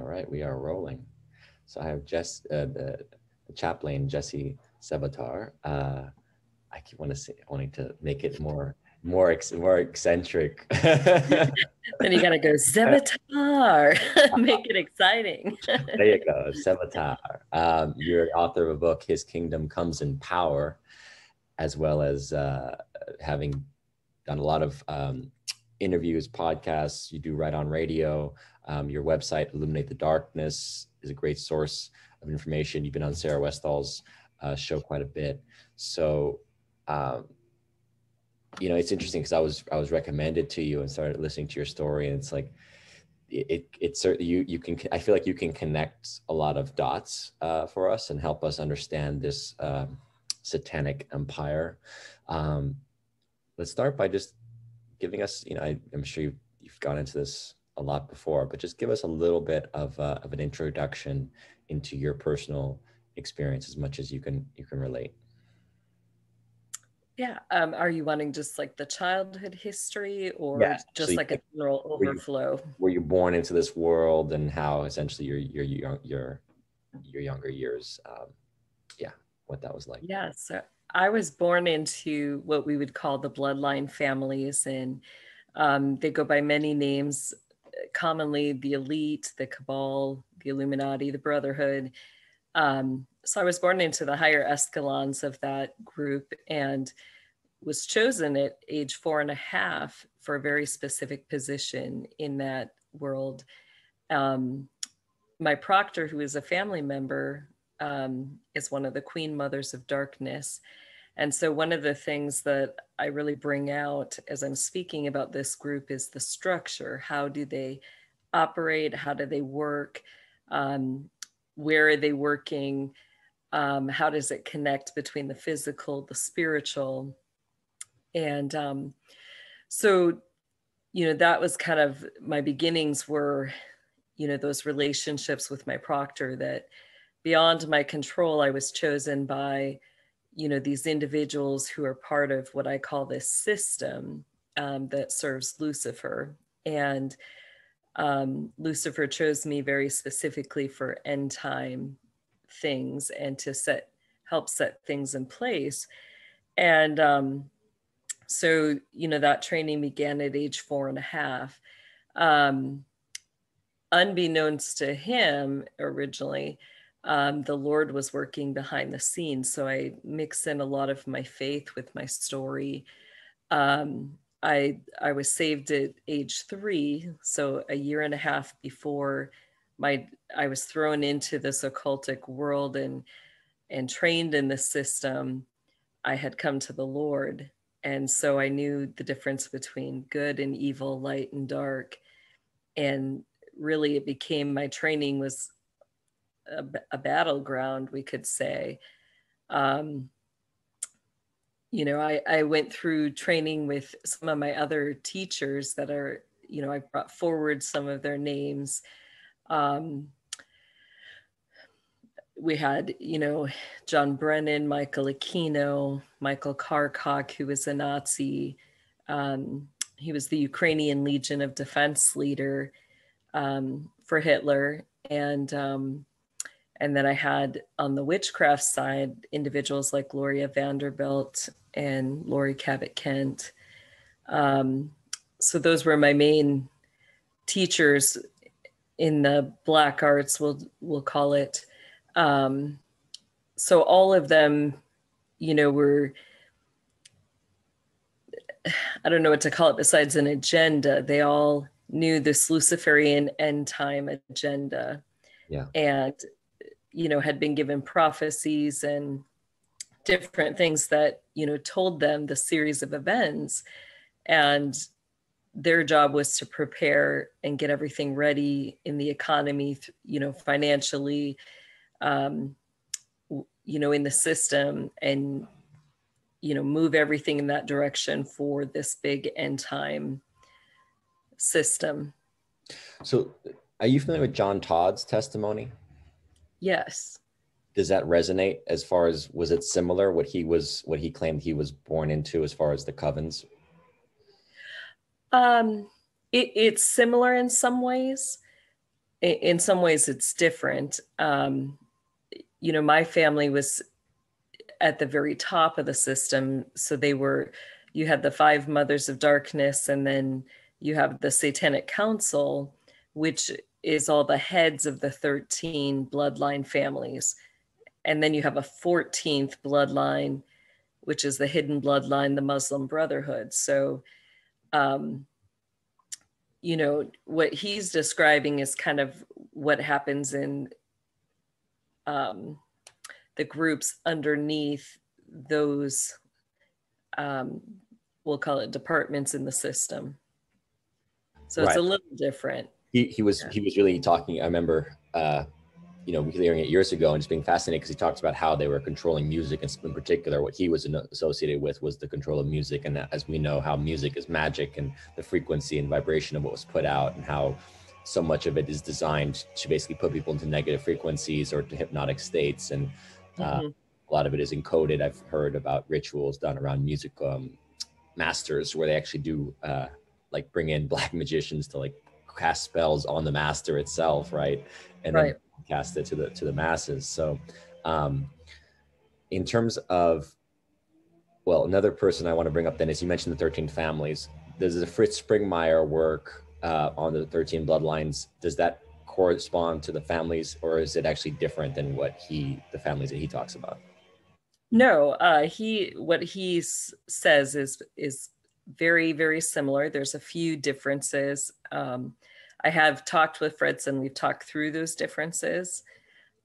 All right, we are rolling. So I have Jess, uh, the, the chaplain Jessie Czebotar. Uh, I keep want to say, wanting to make it more, more, ex, more eccentric. then you gotta go Zevatar, make it exciting. there you go, Zevatar. Um, you're author of a book, His Kingdom Comes in Power, as well as uh, having done a lot of um, interviews, podcasts. You do right on radio. Um, your website, Illuminate the Darkness, is a great source of information. You've been on Sarah Westall's uh, show quite a bit. So, um, you know, it's interesting because I was I was recommended to you and started listening to your story, and it's like it it's certainly you you can I feel like you can connect a lot of dots uh, for us and help us understand this um, satanic empire. Um, let's start by just giving us, you know, I, am sure you've, you've gone into this a lot before, but just give us a little bit of, uh, of an introduction into your personal experience as much as you can you can relate. Yeah. Um, are you wanting just like the childhood history or yeah. just so like a general overflow? Were you, were you, born into this world and how essentially your your your your, your younger years um, yeah, what that was like? Yeah. So I was born into what we would call the bloodline families and um, they go by many names commonly the elite, the cabal, the Illuminati, the Brotherhood. Um, so I was born into the higher escalons of that group and was chosen at age four and a half for a very specific position in that world. Um, my proctor, who is a family member, um, is one of the Queen Mothers of Darkness. And so, one of the things that I really bring out as I'm speaking about this group is the structure. How do they operate? How do they work? Um, where are they working? Um, how does it connect between the physical, the spiritual? And um, so, you know, that was kind of my beginnings were, you know, those relationships with my proctor that beyond my control, I was chosen by you know these individuals who are part of what i call this system um, that serves lucifer. And um, lucifer chose me very specifically for end time things and to set help set things in place. And um, so you know that training began at age four and a half. Um, unbeknownst to him originally um, the Lord was working behind the scenes. So I mix in a lot of my faith with my story. Um, I I was saved at age three, so a year and a half before my I was thrown into this occultic world and and trained in the system. I had come to the Lord, and so I knew the difference between good and evil, light and dark, and really it became my training was a, a battleground, we could say. Um, you know, I, I went through training with some of my other teachers that are, you know, I brought forward some of their names. Um, we had, you know, John Brennan, Michael Aquino, Michael Karkoc, who was a Nazi. Um, he was the Ukrainian Legion of Defense leader um, for Hitler. And um, and then I had on the witchcraft side individuals like Gloria Vanderbilt and Lori Cabot Kent. Um, so those were my main teachers in the black arts, we'll we'll call it. Um, so all of them, you know, were I don't know what to call it besides an agenda. They all knew this Luciferian end time agenda. Yeah. And you know, had been given prophecies and different things that, you know, told them the series of events. And their job was to prepare and get everything ready in the economy, you know, financially, um, you know, in the system and, you know, move everything in that direction for this big end time system. So, are you familiar with John Todd's testimony? Yes. Does that resonate as far as was it similar what he was what he claimed he was born into as far as the covens? Um, it, it's similar in some ways. in some ways it's different. Um, you know, my family was at the very top of the system. So they were, you had the five mothers of darkness, and then you have the Satanic Council, which is all the heads of the 13 bloodline families. And then you have a 14th bloodline, which is the hidden bloodline, the Muslim Brotherhood. So, um, you know, what he's describing is kind of what happens in um, the groups underneath those, um, we'll call it departments in the system. So right. it's a little different. He, he was he was really talking. I remember uh, you know, hearing it years ago and just being fascinated because he talks about how they were controlling music, and in particular, what he was associated with was the control of music. And as we know, how music is magic and the frequency and vibration of what was put out, and how so much of it is designed to basically put people into negative frequencies or to hypnotic states. And uh, mm-hmm. a lot of it is encoded. I've heard about rituals done around music um, masters where they actually do uh, like bring in black magicians to like cast spells on the master itself, right? And right. then cast it to the to the masses. So, um, in terms of, well, another person I want to bring up then is you mentioned the thirteen families. There's a Fritz Springmeier work uh, on the thirteen bloodlines. Does that correspond to the families, or is it actually different than what he the families that he talks about? No, uh, he what he says is is very very similar. There's a few differences. Um, I have talked with Fredson. We've talked through those differences.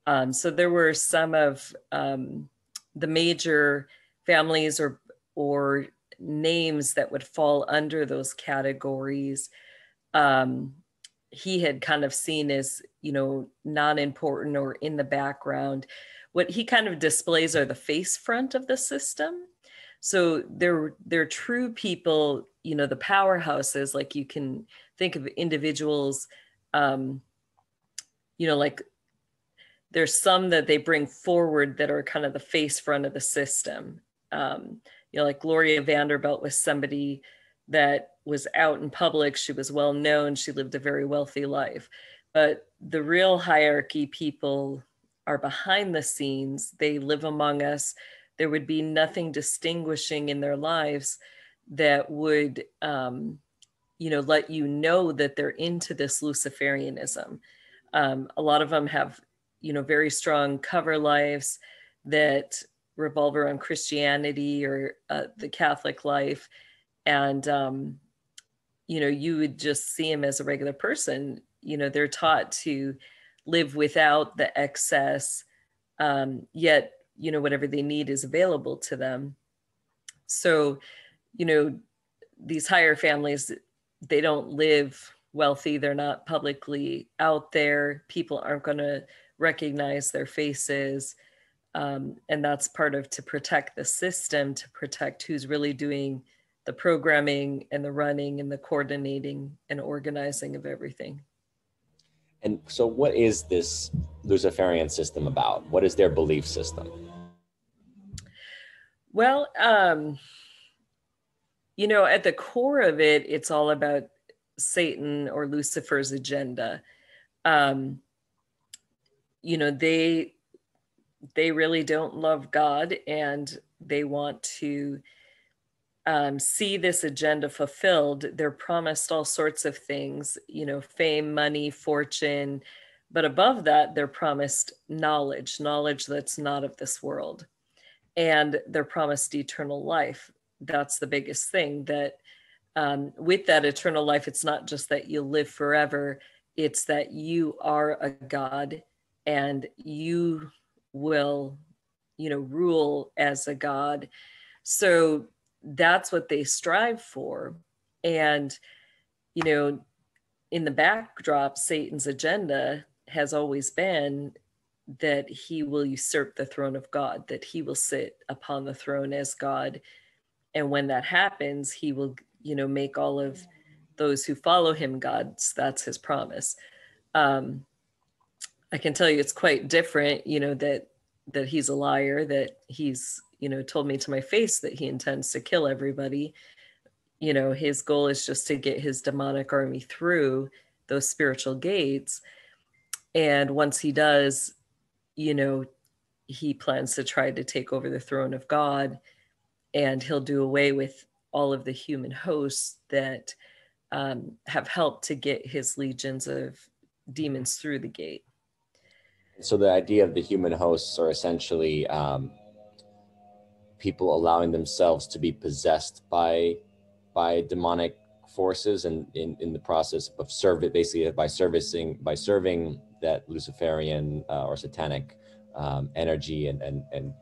Um, so there were some of um, the major families or or names that would fall under those categories. Um, he had kind of seen as you know non-important or in the background. What he kind of displays are the face front of the system. So they're they're true people, you know, the powerhouses. Like you can think of individuals, um, you know, like there's some that they bring forward that are kind of the face front of the system. Um, you know, like Gloria Vanderbilt was somebody that was out in public. She was well known. She lived a very wealthy life. But the real hierarchy people are behind the scenes. They live among us. There would be nothing distinguishing in their lives that would um, you know let you know that they're into this luciferianism. Um, a lot of them have you know very strong cover lives that revolve around christianity or uh, the catholic life. And um, you know you would just see them as a regular person. You know they're taught to live without the excess um, yet you know whatever they need is available to them. So you know these higher families they don't live wealthy they're not publicly out there people aren't going to recognize their faces um, and that's part of to protect the system to protect who's really doing the programming and the running and the coordinating and organizing of everything. And so what is this luciferian system about? What is their belief system? Well um, you know, at the core of it, it's all about Satan or Lucifer's agenda. Um, you know, they they really don't love God and they want to um, see this agenda fulfilled. They're promised all sorts of things, you know, fame, money, fortune. But above that, they're promised knowledge, knowledge that's not of this world. And they're promised eternal life that's the biggest thing that um, with that eternal life, it's not just that you live forever, it's that you are a God and you will, you know, rule as a God. So that's what they strive for. And, you know, in the backdrop, Satan's agenda has always been that he will usurp the throne of God, that he will sit upon the throne as God and when that happens he will you know make all of those who follow him gods. That's his promise. Um i can tell you it's quite different you know that that he's a liar that he's you know told me to my face that he intends to kill everybody. You know his goal is just to get his demonic army through those spiritual gates. And once he does, you know, he plans to try to take over the throne of God and he'll do away with all of the human hosts that um, have helped to get his legions of demons through the gate. So the idea of the human hosts are essentially um, people allowing themselves to be possessed by by demonic forces and in, in the process of service basically by servicing by serving that luciferian uh, or satanic um, energy and, and and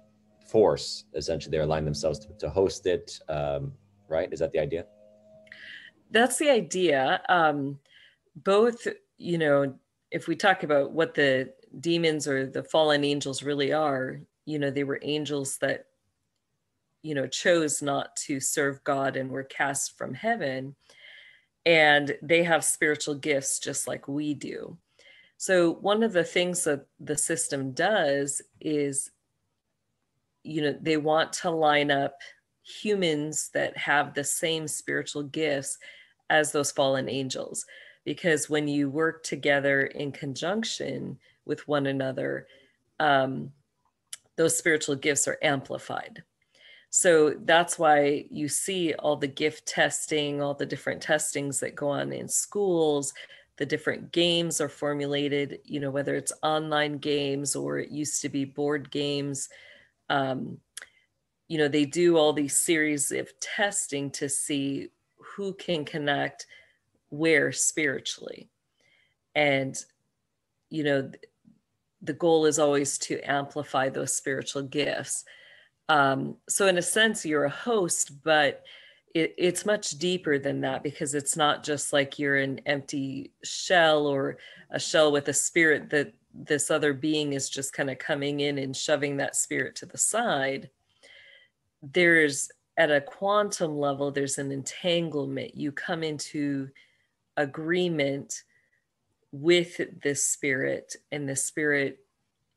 force essentially they're themselves to, to host it um, right? Is that the idea? That's the idea. Um, both you know if we talk about what the demons or the fallen angels really are you know they were angels that you know chose not to serve god and were cast from heaven. And they have spiritual gifts just like we do. So one of the things that the system does is you know they want to line up humans that have the same spiritual gifts as those fallen angels because when you work together in conjunction with one another um, those spiritual gifts are amplified so that's why you see all the gift testing, all the different testings that go on in schools, the different games are formulated, you know, whether it's online games or it used to be board games. Um, you know, they do all these series of testing to see who can connect where spiritually. And, you know, the goal is always to amplify those spiritual gifts. Um, so in a sense, you're a host, but it, it's much deeper than that because it's not just like you're an empty shell or a shell with a spirit that this other being is just kind of coming in and shoving that spirit to the side. There's at a quantum level, there's an entanglement. You come into agreement with this spirit, and the spirit,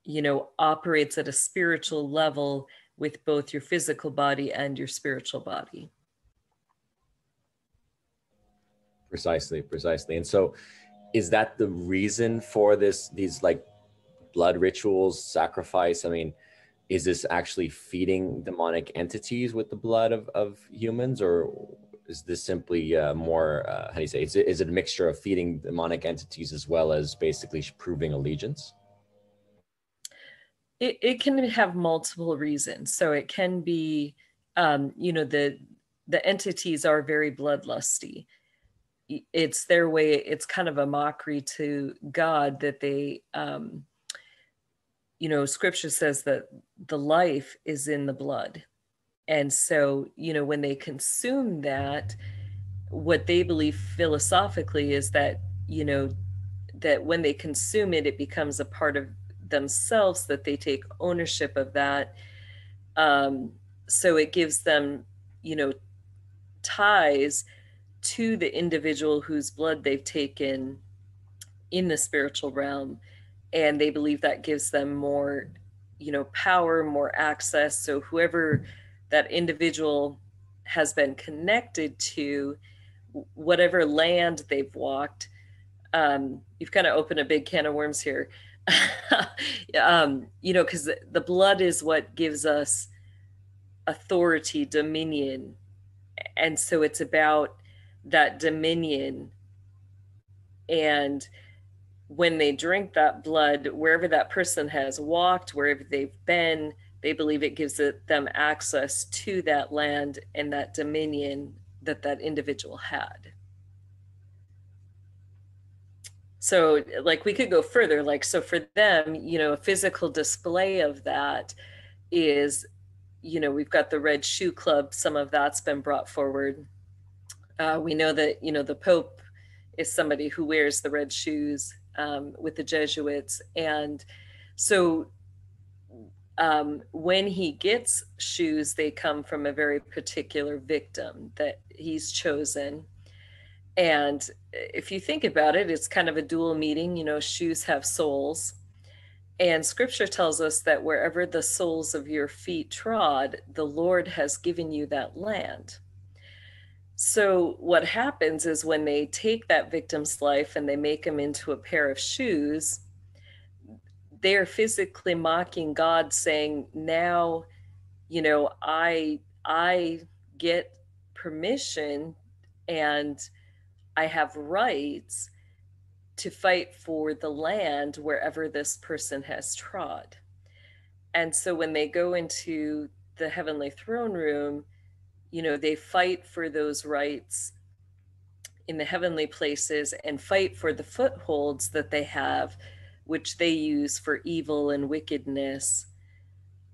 you know, operates at a spiritual level with both your physical body and your spiritual body. Precisely, precisely. And so is that the reason for this these like blood rituals, sacrifice? I mean, is this actually feeding demonic entities with the blood of, of humans or is this simply uh, more uh, how do you say is it, is it a mixture of feeding demonic entities as well as basically proving allegiance it, it can have multiple reasons. So it can be, um, you know, the the entities are very bloodlusty. It's their way. It's kind of a mockery to God that they, um, you know, Scripture says that the life is in the blood, and so you know when they consume that, what they believe philosophically is that you know that when they consume it, it becomes a part of themselves that they take ownership of that um, so it gives them you know ties to the individual whose blood they've taken in the spiritual realm and they believe that gives them more you know power more access so whoever that individual has been connected to whatever land they've walked um, you've kind of opened a big can of worms here um, you know, because the, the blood is what gives us authority, dominion. And so it's about that dominion. And when they drink that blood, wherever that person has walked, wherever they've been, they believe it gives them access to that land and that dominion that that individual had. so like we could go further like so for them you know a physical display of that is you know we've got the red shoe club some of that's been brought forward uh, we know that you know the pope is somebody who wears the red shoes um, with the jesuits and so um, when he gets shoes they come from a very particular victim that he's chosen and if you think about it, it's kind of a dual meaning. You know, shoes have soles. And scripture tells us that wherever the soles of your feet trod, the Lord has given you that land. So, what happens is when they take that victim's life and they make him into a pair of shoes, they are physically mocking God, saying, Now, you know, I I get permission and I have rights to fight for the land wherever this person has trod. And so when they go into the heavenly throne room, you know, they fight for those rights in the heavenly places and fight for the footholds that they have, which they use for evil and wickedness,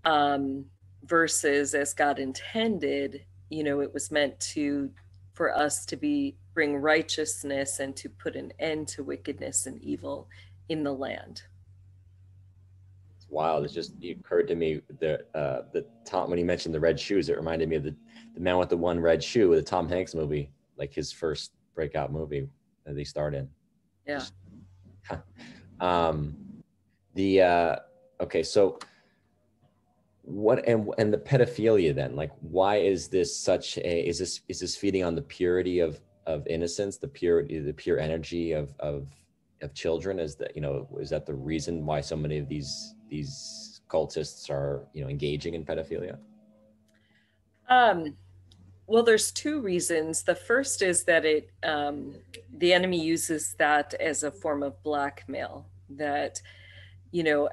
um, versus as God intended, you know, it was meant to for us to be bring righteousness and to put an end to wickedness and evil in the land. Wild. It's just it occurred to me the uh, the Tom when he mentioned the red shoes. It reminded me of the the man with the one red shoe, with the Tom Hanks movie, like his first breakout movie that he starred in. Yeah. um, the uh, okay, so what and and the pedophilia then like why is this such a is this is this feeding on the purity of of innocence the purity the pure energy of of of children is that you know is that the reason why so many of these these cultists are you know engaging in pedophilia? Um well there's two reasons. The first is that it um the enemy uses that as a form of blackmail that you know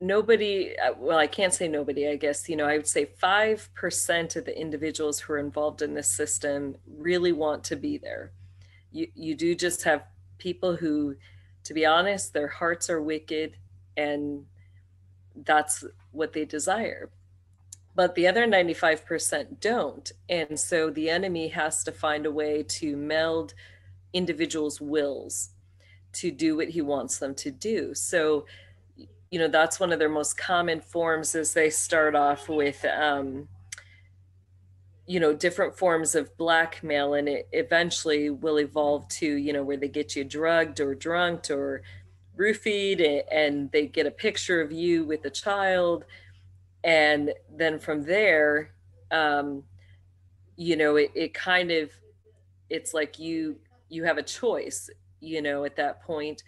nobody uh, well i can't say nobody i guess you know i would say 5% of the individuals who are involved in this system really want to be there. You you do just have people who to be honest their hearts are wicked and that's what they desire. But the other 95% don't and so the enemy has to find a way to meld individuals wills to do what he wants them to do. So you know that's one of their most common forms is they start off with um, you know different forms of blackmail and it eventually will evolve to you know where they get you drugged or drunked or roofied and they get a picture of you with a child and then from there um, you know it, it kind of it's like you you have a choice you know at that point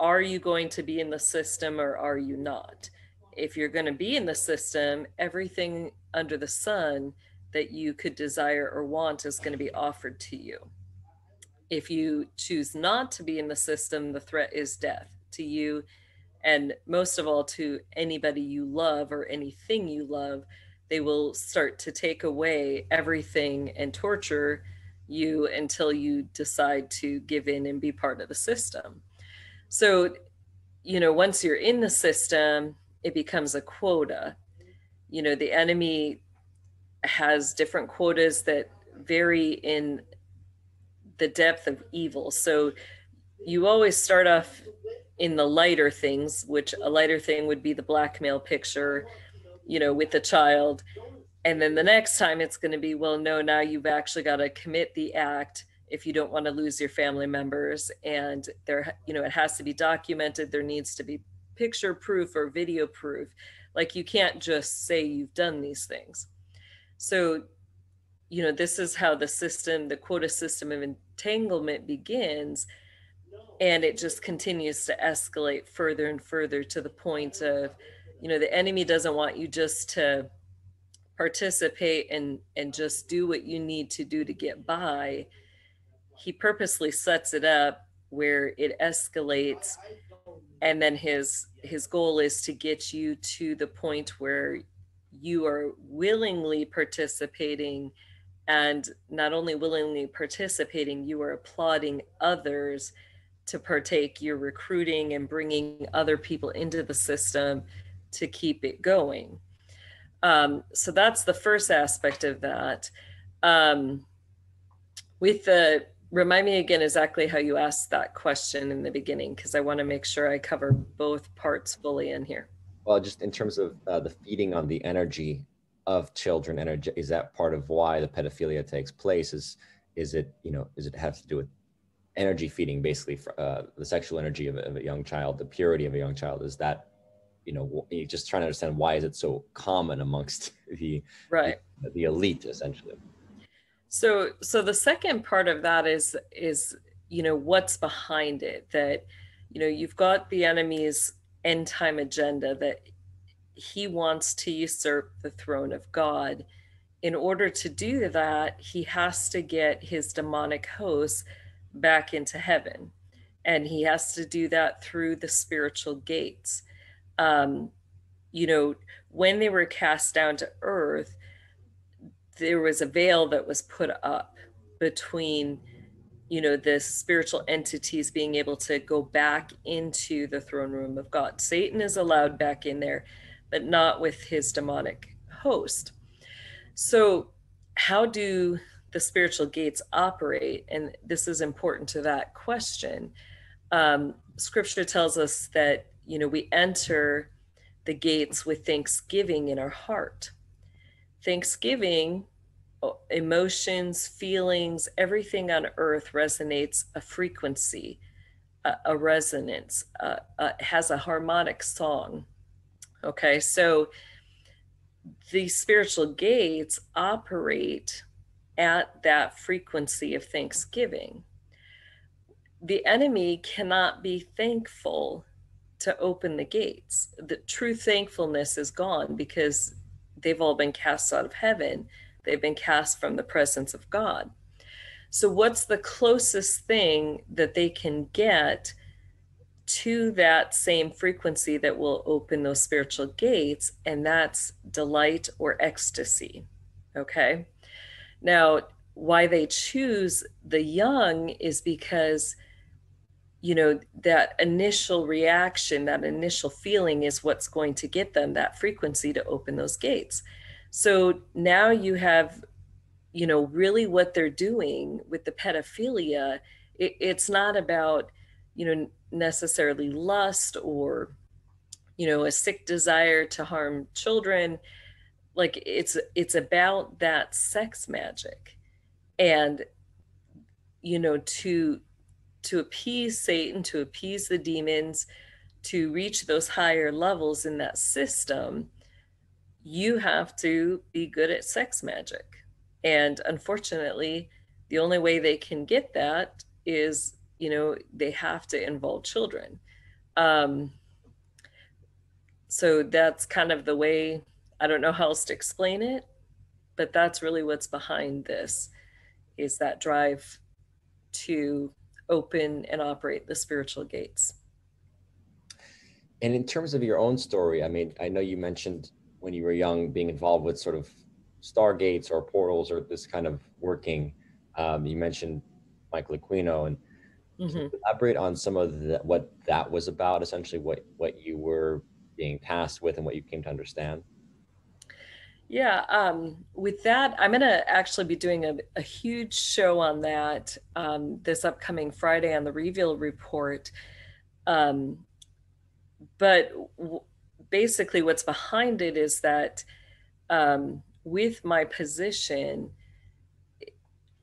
are you going to be in the system or are you not? If you're going to be in the system, everything under the sun that you could desire or want is going to be offered to you. If you choose not to be in the system, the threat is death to you and most of all to anybody you love or anything you love. They will start to take away everything and torture you until you decide to give in and be part of the system. So, you know, once you're in the system, it becomes a quota. You know, the enemy has different quotas that vary in the depth of evil. So you always start off in the lighter things, which a lighter thing would be the blackmail picture, you know, with the child. And then the next time it's going to be, well, no, now you've actually got to commit the act if you don't want to lose your family members and there you know it has to be documented there needs to be picture proof or video proof like you can't just say you've done these things so you know this is how the system the quota system of entanglement begins. And it just continues to escalate further and further to the point of you know the enemy doesn't want you just to participate and and just do what you need to do to get by. He purposely sets it up where it escalates. And then his his goal is to get you to the point where you are willingly participating and not only willingly participating you are applauding others to partake. You're recruiting and bringing other people into the system to keep it going. Um, so that's the first aspect of that. Um, with the remind me again exactly how you asked that question in the beginning because I want to make sure I cover both parts fully in here. Well, just in terms of uh, the feeding on the energy of children, energy is that part of why the pedophilia takes place? Is is it you know is it have to do with energy feeding basically for, uh, the sexual energy of, of a young child, the purity of a young child? Is that you know you just trying to understand why is it so common amongst the right the, the elite essentially? So so the second part of that is is you know what's behind it that you know, you've got the enemy's end time agenda that he wants to usurp the throne of God. In order to do that, he has to get his demonic hosts back into heaven. And he has to do that through the spiritual gates. Um, you know, when they were cast down to earth, there was a veil that was put up between you know the spiritual entities being able to go back into the throne room of god. Satan is allowed back in there but not with his demonic host. So how do the spiritual gates operate? And this is important to that question. Um, scripture tells us that you know we enter the gates with thanksgiving in our heart. Thanksgiving emotions, feelings, everything on earth resonates a frequency, a, a resonance, has a harmonic song. Okay, so the spiritual gates operate at that frequency of thanksgiving. The enemy cannot be thankful to open the gates. The true thankfulness is gone because they've all been cast out of heaven They've been cast from the presence of God. So, what's the closest thing that they can get to that same frequency that will open those spiritual gates? And that's delight or ecstasy. Okay. Now, why they choose the young is because you know that initial reaction that initial feeling is what's going to get them that frequency to open those gates so now you have, you know, really what they're doing with the pedophilia. It, it's not about, you know, necessarily lust or, you know, a sick desire to harm children. Like it's it's about that sex magic, and you know to to appease Satan, to appease the demons, to reach those higher levels in that system you have to be good at sex magic. And unfortunately, the only way they can get that is, you know, they have to involve children. Um, so that's kind of the way, I don't know how else to explain it, but that's really what's behind this is that drive to open and operate the spiritual gates. And in terms of your own story, I mean, I know you mentioned when you were young being involved with sort of stargates or portals or this kind of working. Um, you mentioned Michael Aquino and mm-hmm. elaborate on some of the, what that was about, essentially what what you were being tasked with and what you came to understand. Yeah, um, with that, I'm going to actually be doing a, a, huge show on that um, this upcoming Friday on the Reveal Report. Um, but w- basically what's behind it is that um, with my position,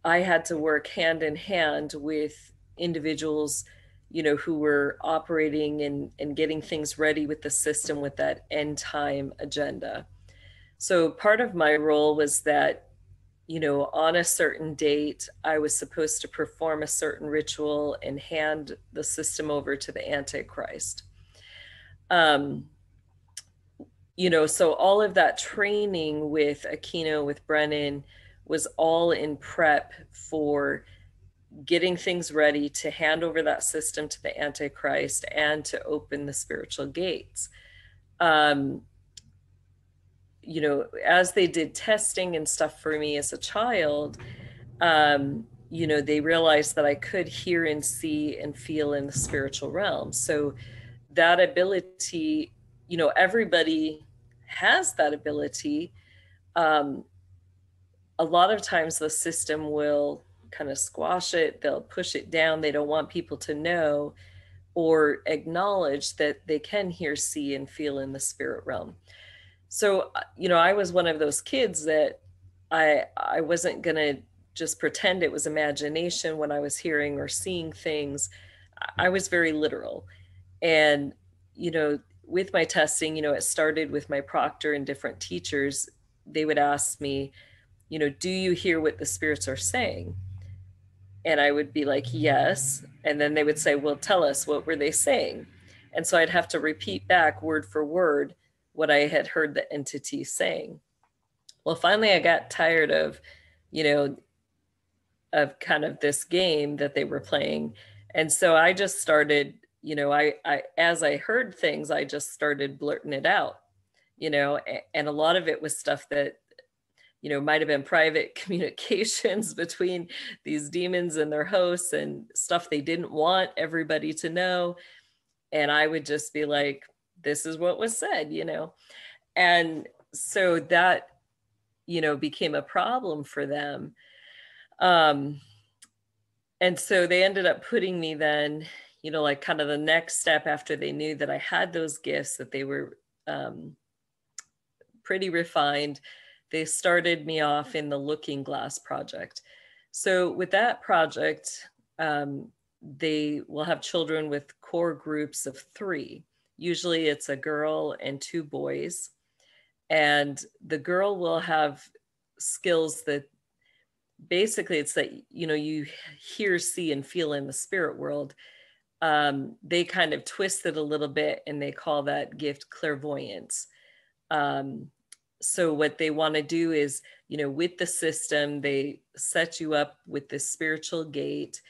I had to work hand in hand with individuals, you know, who were operating and, and getting things ready with the system with that end time agenda. So part of my role was that, you know, on a certain date, I was supposed to perform a certain ritual and hand the system over to the Antichrist. Um, you know, so all of that training with Aquino, with Brennan, was all in prep for getting things ready to hand over that system to the Antichrist and to open the spiritual gates. Um, you know, as they did testing and stuff for me as a child, um, you know, they realized that I could hear and see and feel in the spiritual realm. So that ability you know everybody has that ability um, a lot of times the system will kind of squash it they'll push it down they don't want people to know or acknowledge that they can hear see and feel in the spirit realm. So uh, you know i was one of those kids that i i wasn't going to just pretend it was imagination when i was hearing or seeing things. I was very literal. And you know, with my testing, you know, it started with my proctor and different teachers. They would ask me, you know, do you hear what the spirits are saying? and I would be like, yes. And then they would say, well, tell us, what were they saying? And so I'd have to repeat back word for word what I had heard the entity saying. Well, finally, I got tired of, you know, of kind of this game that they were playing. And so I just started, you know, I, I as I heard things, I just started blurting it out, you know, and a lot of it was stuff that you know might have been private communications between these demons and their hosts and stuff they didn't want everybody to know. And i would just be like this is what was said you know? And so that you know became a problem for them. Um and so they ended up putting me then you know like kind of the next step after they knew that i had those gifts that they were um pretty refined they started me off in the Looking Glass project. So with that project, um, they will have children with core groups of three. Usually it's a girl and two boys. And the girl will have skills that basically it's that, you know, you hear, see, and feel in the spirit world. Um, they kind of twist it a little bit and they call that gift clairvoyance. Um, so what they want to do is you know with the system they set you up with this spiritual gate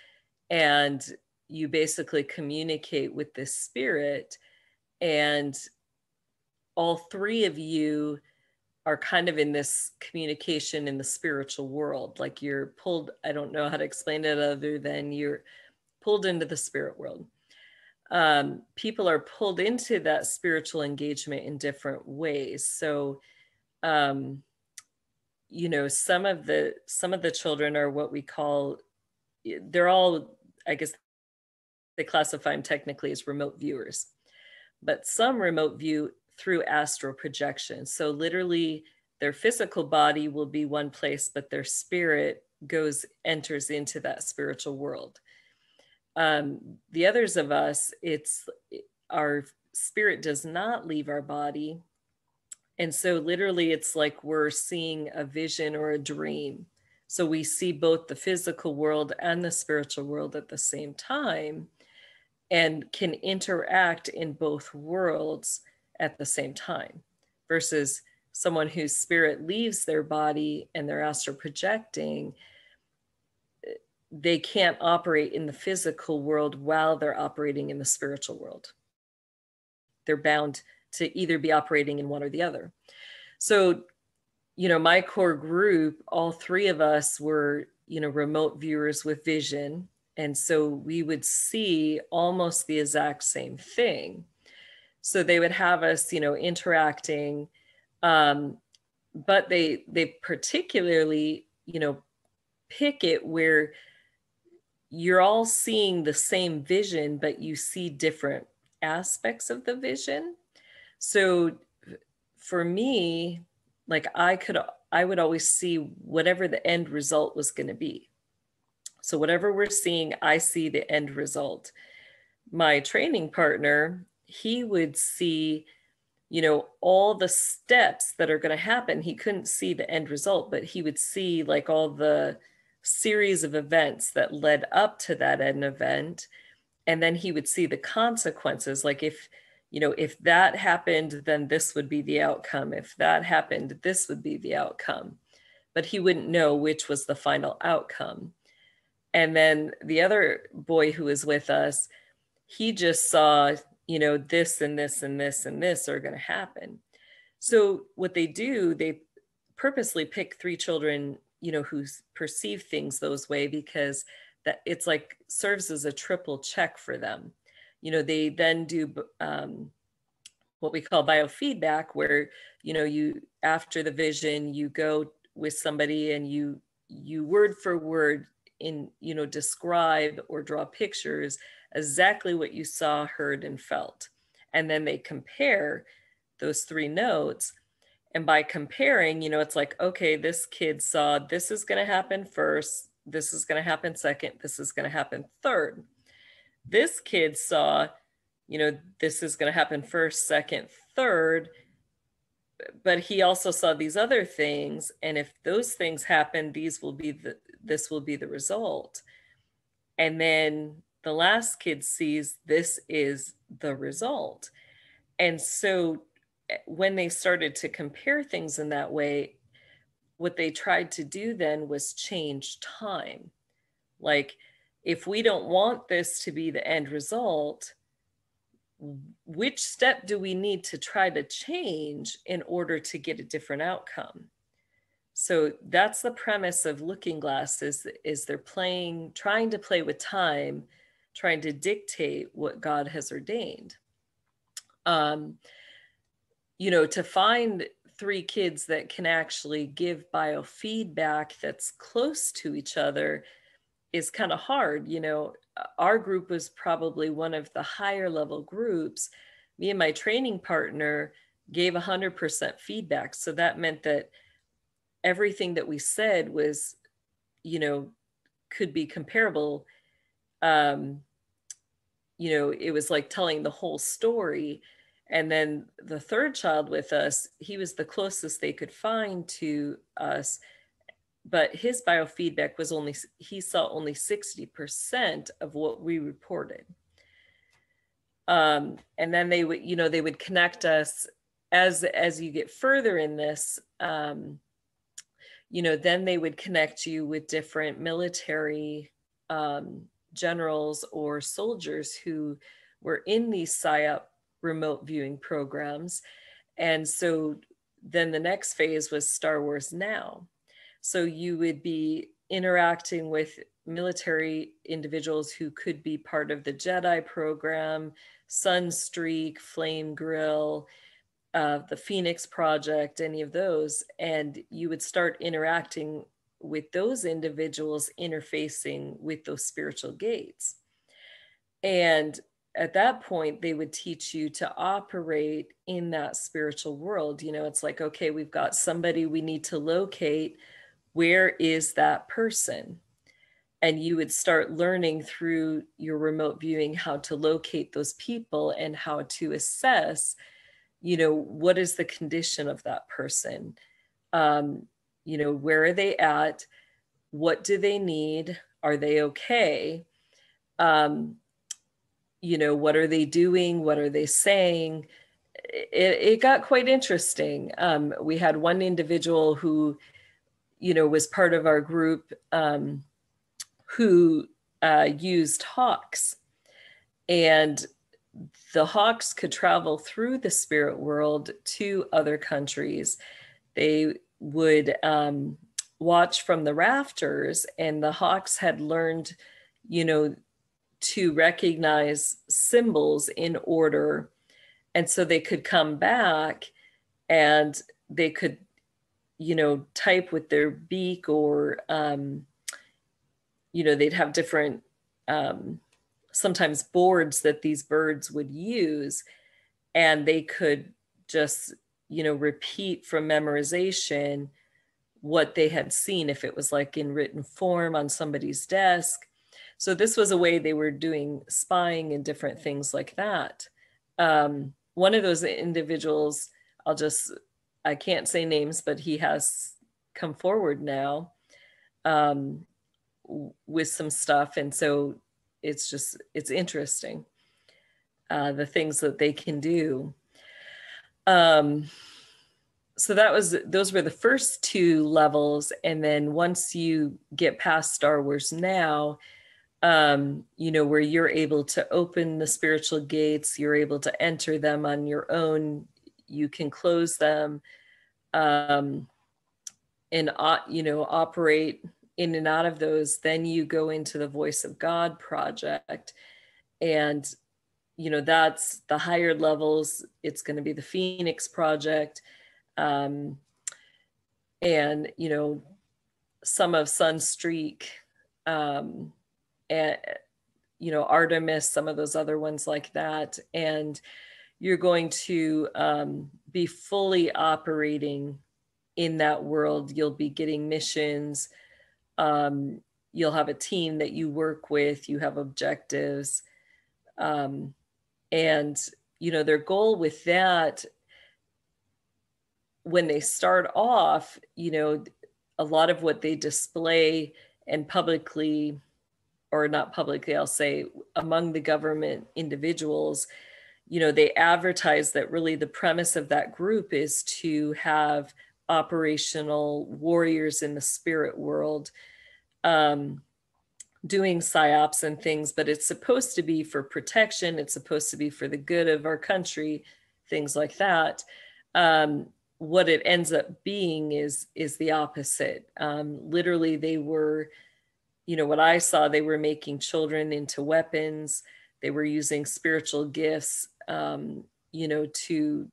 and you basically communicate with this spirit and all three of you are kind of in this communication in the spiritual world like you're pulled i don't know how to explain it other than you're pulled into the spirit world. Um, people are pulled into that spiritual engagement in different ways. So um, you know some of the some of the children are what we call they're all i guess they classify them technically as remote viewers but some remote view through astral projection. So literally their physical body will be one place but their spirit goes enters into that spiritual world um, the others of us it's our spirit does not leave our body and so, literally, it's like we're seeing a vision or a dream. So, we see both the physical world and the spiritual world at the same time and can interact in both worlds at the same time versus someone whose spirit leaves their body and they're astral projecting they can't operate in the physical world while they're operating in the spiritual world they're bound to either be operating in one or the other. So, you know, my core group, all three of us were, you know, remote viewers with vision. And so we would see almost the exact same thing. So they would have us, you know, interacting. Um, but they they particularly, you know, pick it where you're all seeing the same vision, but you see different aspects of the vision. So for me like i could i would always see whatever the end result was going to be. So whatever we're seeing i see the end result. My training partner he would see you know all the steps that are going to happen. He couldn't see the end result but he would see like all the series of events that led up to that end event and then he would see the consequences like if you know, if that happened, then this would be the outcome. If that happened, this would be the outcome. But he wouldn't know which was the final outcome. And then the other boy who was with us, he just saw, you know, this and this and this and this are going to happen. So what they do, they purposely pick three children, you know, who perceive things those way because that it's like serves as a triple check for them you know, they then do um, what we call biofeedback, where, you know, you, after the vision, you go with somebody and you, you word for word in, you know, describe or draw pictures exactly what you saw, heard, and felt. And then they compare those three notes. And by comparing, you know, it's like, okay, this kid saw this is going to happen first, this is going to happen second, this is going to happen third. This kid saw, you know, this is going to happen first, second, third, but he also saw these other things. And if those things happen, these will be the, this will be the result. And then the last kid sees this is the result. And so when they started to compare things in that way, what they tried to do then was change time. Like, if we don't want this to be the end result, which step do we need to try to change in order to get a different outcome? So that's the premise of Looking Glass is, is they're playing, trying to play with time, trying to dictate what God has ordained. Um, you know, to find three kids that can actually give biofeedback that's close to each other is kind of hard. You know, our group was probably one of the higher level groups. Me and my training partner gave 100% feedback. So that meant that everything that we said was, you know, could be comparable. Um, you know, it was like telling the whole story. And then the third child with us, he was the closest they could find to us. But his biofeedback was only, he saw only 60% of what we reported. Um, and then they would, you know, they would connect us as as you get further in this. Um, you know, then they would connect you with different military um, generals or soldiers who were in these PSYOP remote viewing programs. And so then the next phase was Star Wars Now. So you would be interacting with military individuals who could be part of the Jedi program, Sunstreak, Flame Grill, uh, the Phoenix Project, any of those, and you would start interacting with those individuals interfacing with those spiritual gates. And at that point, they would teach you to operate in that spiritual world. You know, it's like, okay, we've got somebody we need to locate. Where is that person? And you would start learning through your remote viewing how to locate those people and how to assess you know what is the condition of that person um, you know where are they at what do they need are they okay um, you know what are they doing? What are they saying? It, it got quite interesting. Um, we had one individual who you know was part of our group um, who uh, used hawks. And the hawks could travel through the spirit world to other countries. They would um, watch from the rafters, and the hawks had learned, you know, to recognize symbols in order. And so they could come back and they could, you know, type with their beak or, um, you know, they'd have different um, sometimes boards that these birds would use and they could just you know repeat from memorization what they had seen if it was like in written form on somebody's desk so this was a way they were doing spying and different things like that. Um, one of those individuals i'll just i can't say names but he has come forward now um, with some stuff. And so it's just it's interesting uh, the things that they can do. Um, so that was those were the first two levels. And then once you get past star wars now um, you know where you're able to open the spiritual gates you're able to enter them on your own you can close them um, and uh, you know operate in and out of those, then you go into the Voice of God project. And, you know, that's the higher levels. It's going to be the Phoenix project. Um, and, you know, some of Sunstreak, um, and, you know, Artemis, some of those other ones like that. And you're going to um, be fully operating in that world. You'll be getting missions um, you'll have a team that you work with you have objectives um, and you know their goal with that when they start off you know a lot of what they display and publicly or not publicly, I'll say among the government individuals, you know, they advertise that really the premise of that group is to have operational warriors in the spirit world um, doing psyops and things, but it's supposed to be for protection. It's supposed to be for the good of our country, things like that. Um, what it ends up being is is the opposite. Um, literally, they were, you know, what I saw, they were making children into weapons. They were using spiritual gifts, um, you know, to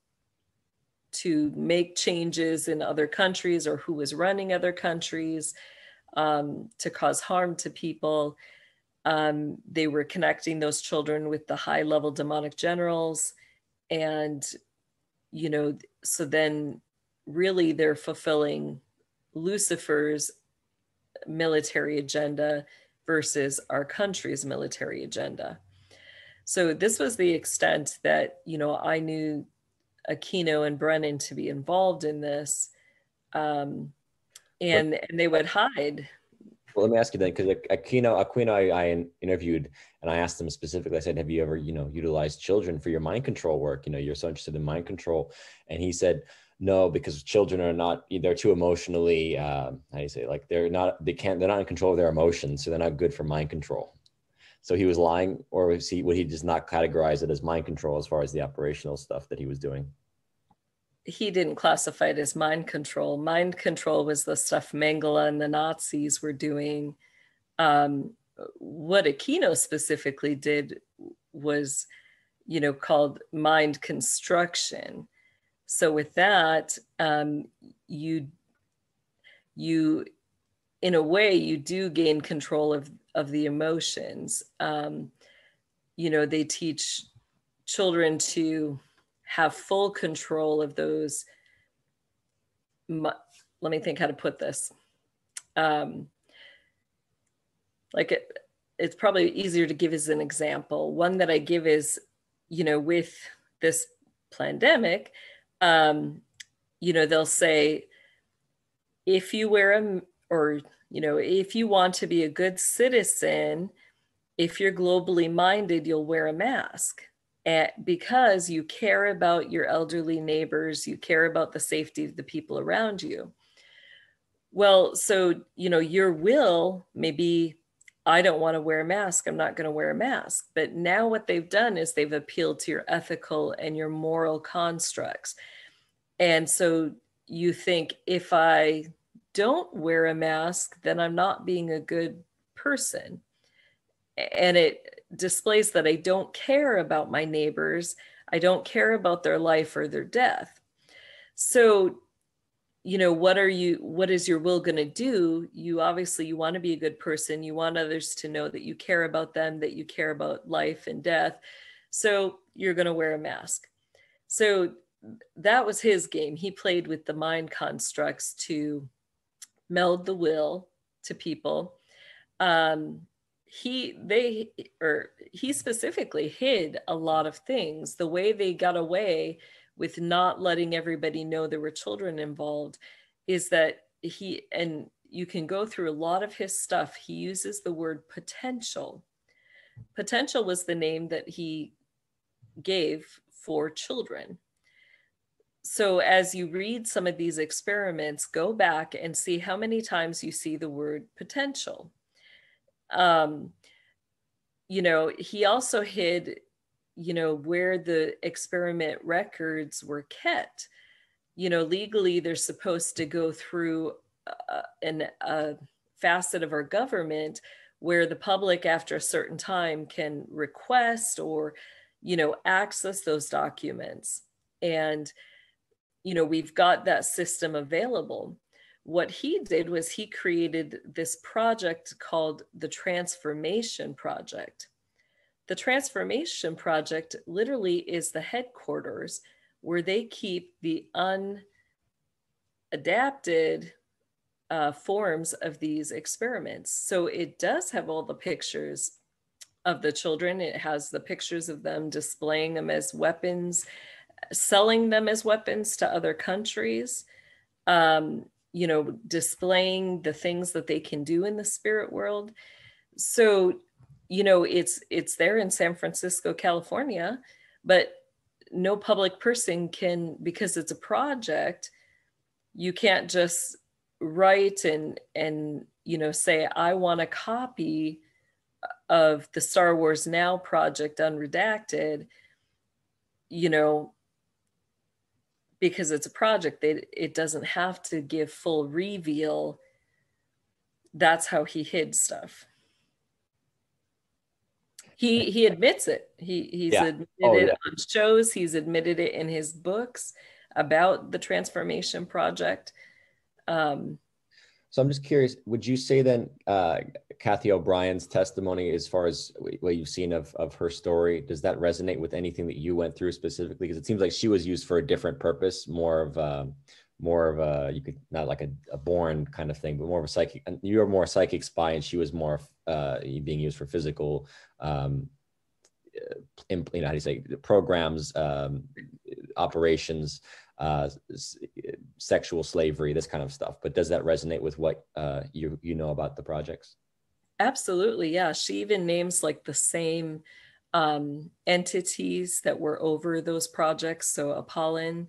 to make changes in other countries or who was running other countries um, to cause harm to people. Um, they were connecting those children with the high level demonic generals. And, you know, so then really they're fulfilling Lucifer's military agenda versus our country's military agenda. So this was the extent that, you know, I knew Aquino and Brennan to be involved in this. Um, and, but, and they would hide. Well, let me ask you then, because Aquino, Aquino, I, I, interviewed and I asked him specifically, I said, have you ever, you know, utilized children for your mind control work? You know, you're so interested in mind control. And he said, no, because children are not, they're too emotionally, uh, how do you say, like they're not, they can't, they're not in control of their emotions. So they're not good for mind control. So he was lying, or was he would he just not categorize it as mind control as far as the operational stuff that he was doing? He didn't classify it as mind control. Mind control was the stuff Mengele and the Nazis were doing. Um, what Aquino specifically did was, you know, called mind construction. So with that, um, you you in a way you do gain control of of the emotions. Um, you know they teach children to have full control of those let me think how to put this. Um, like it, it's probably easier to give as an example. One that i give is you know with this pandemic um, you know they'll say if you wear a or you know if you want to be a good citizen if you're globally minded you'll wear a mask. And because you care about your elderly neighbors you care about the safety of the people around you. Well so you know your will maybe i don't want to wear a mask i'm not going to wear a mask but now what they've done is they've appealed to your ethical and your moral constructs and so you think if i don't wear a mask, then I'm not being a good person. And it displays that I don't care about my neighbors. I don't care about their life or their death. So, you know, what are you, what is your will going to do? You obviously, you want to be a good person. You want others to know that you care about them, that you care about life and death. So you're going to wear a mask. So that was his game. He played with the mind constructs to meld the will to people. Um, he they or he specifically hid a lot of things. The way they got away with not letting everybody know there were children involved is that he and you can go through a lot of his stuff. He uses the word potential. Potential was the name that he gave for children so as you read some of these experiments, go back and see how many times you see the word potential. Um, you know, he also hid, you know, where the experiment records were kept. You know, legally, they're supposed to go through uh, an, a facet of our government where the public, after a certain time, can request or, you know, access those documents. And you know, we've got that system available. What he did was he created this project called the Transformation Project. The Transformation Project literally is the headquarters where they keep the unadapted uh, forms of these experiments. So it does have all the pictures of the children. It has the pictures of them displaying them as weapons selling them as weapons to other countries, um, you know, displaying the things that they can do in the spirit world. So you know it's it's there in san francisco california but no public person can because it's a project you can't just write and and you know say i want a copy of the star wars now project unredacted you know because it's a project it, it doesn't have to give full reveal. That's how he hid stuff he he admits it. He he's yeah. admitted oh, it yeah. on shows. He's admitted it in his books about the transformation project. Um, so I'm just curious. Would you say then uh, Cathy O'Brien's testimony, as far as what you've seen of of her story, does that resonate with anything that you went through specifically? Because it seems like she was used for a different purpose, more of um, more of a you could not like a, a born kind of thing, but more of a psychic. And You're more psychic spy, and she was more uh, being used for physical, um, you know, how do you say programs, um, operations, uh, sexual slavery, this kind of stuff. But does that resonate with what uh, you you know about the projects? Absolutely, yeah. She even names like the same um, entities that were over those projects. So Apollyon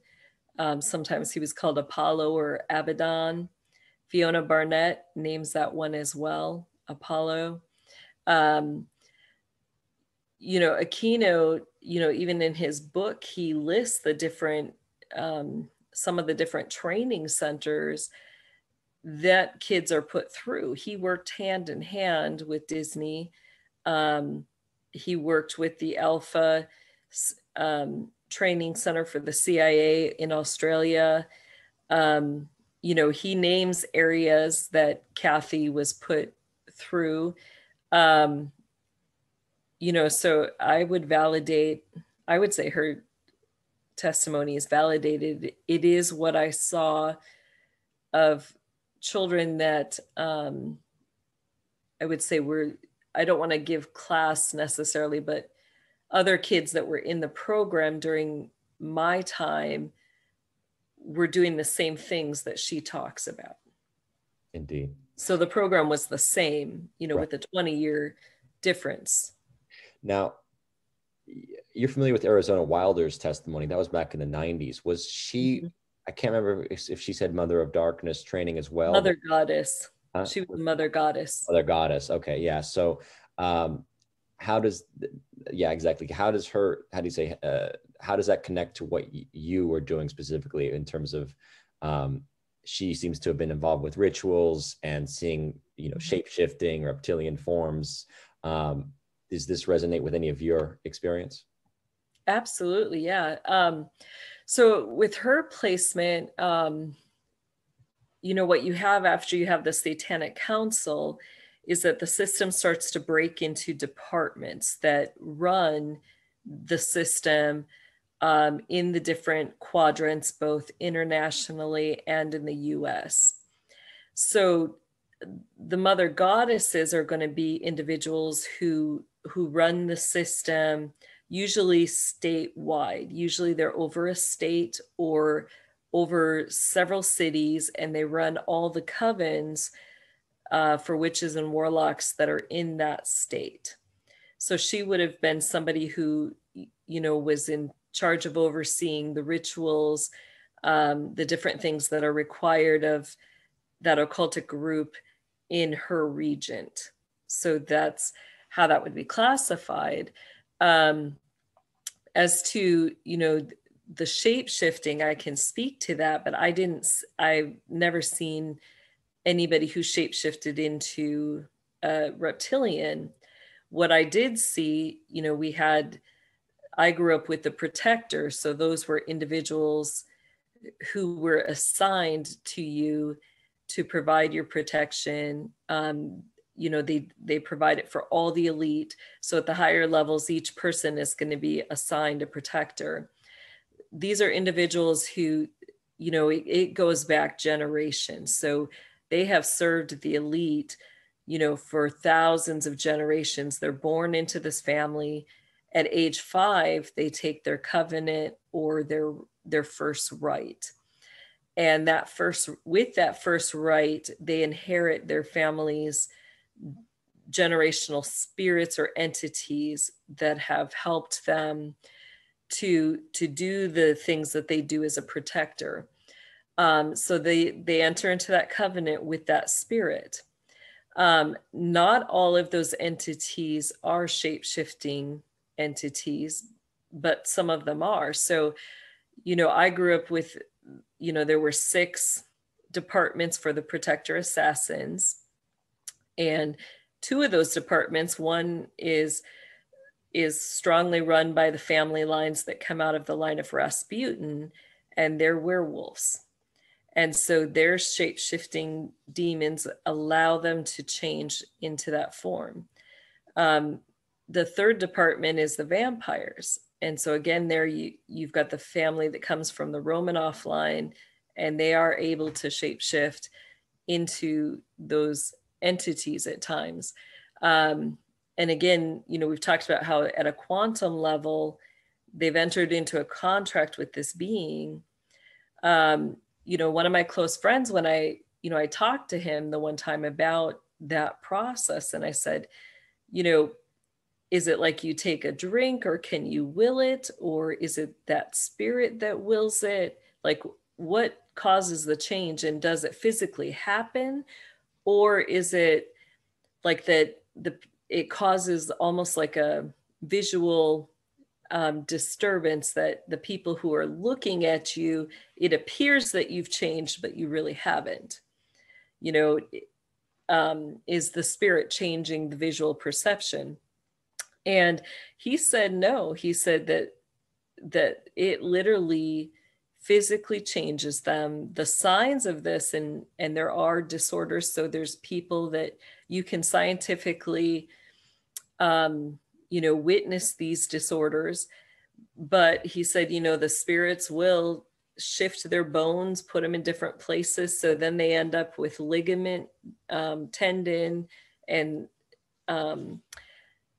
um, sometimes he was called Apollo or Abaddon. Fiona Barnett names that one as well, Apollo. Um, you know, Aquino, you know, even in his book, he lists the different, um, some of the different training centers that kids are put through. He worked hand in hand with Disney. Um, he worked with the Alpha um, training center for the CIA in Australia. Um, you know, he names areas that Cathy was put through. Um, you know, so I would validate, I would say her testimony is validated. It is what I saw of children that um, I would say were, I don't want to give class necessarily, but other kids that were in the program during my time were doing the same things that she talks about. Indeed. So the program was the same, you know, right. with a 20 year difference. Now, you're familiar with Arizona Wilder's testimony. That was back in the 90s. Was she, mm-hmm. I can't remember if, if, she said Mother of Darkness training as well. Mother Goddess. Huh? She was Mother Goddess. Mother Goddess. Okay. Yeah. So, um, how does yeah exactly. How does her how do you say uh, how does that connect to what y- you were doing specifically in terms of um, she seems to have been involved with rituals and seeing you know mm-hmm. shape shifting reptilian forms. Um, does this resonate with any of your experience? Absolutely yeah. Um, so with her placement um, you know what you have after you have the satanic council is that the system starts to break into departments that run the system um, in the different quadrants, both internationally and in the US. So the mother goddesses are going to be individuals who who run the system usually statewide usually they're over a state or over several cities and they run all the covens uh, for witches and warlocks that are in that state. So she would have been somebody who, you know, was in charge of overseeing the rituals, um, the different things that are required of that occultic group in her regent. So that's how that would be classified. Um, as to, you know, the shape shifting, I can speak to that, but I didn't, I've never seen anybody who shapeshifted into a reptilian. What I did see, you know, we had, I grew up with the protector. So those were individuals who were assigned to you to provide your protection. Um, you know, they they provide it for all the elite. So at the higher levels, each person is going to be assigned a protector. These are individuals who, you know, it, it goes back generations. So they have served the elite you know for thousands of generations. They're born into this family. At age 5 they take their covenant or their their first rite. And that first with that first rite they inherit their family's generational spirits or entities that have helped them to to do the things that they do as a protector um, so they they enter into that covenant with that spirit. Um, not all of those entities are shape shifting entities but some of them are. So you know i grew up with you know there were six departments for the protector assassins and two of those departments one is is strongly run by the family lines that come out of the line of rasputin and they're werewolves and so their shape shifting demons allow them to change into that form um, the third department is the vampires and so again there you you've got the family that comes from the romanoff line and they are able to shapeshift into those entities at times. Um, and again, you know, we've talked about how at a quantum level, they've entered into a contract with this being. Um, you know, one of my close friends, when I, you know, I talked to him the one time about that process, and I said, you know, is it like you take a drink or can you will it or is it that spirit that wills it? Like what causes the change and does it physically happen? Or is it like that the it causes almost like a visual um, disturbance that the people who are looking at you it appears that you've changed but you really haven't. You know um, is the spirit changing the visual perception? And he said no. He said that that it literally physically changes them. The signs of this and and there are disorders so there's people that you can scientifically um you know witness these disorders. But he said you know the spirits will shift their bones put them in different places. So then they end up with ligament um, tendon and um,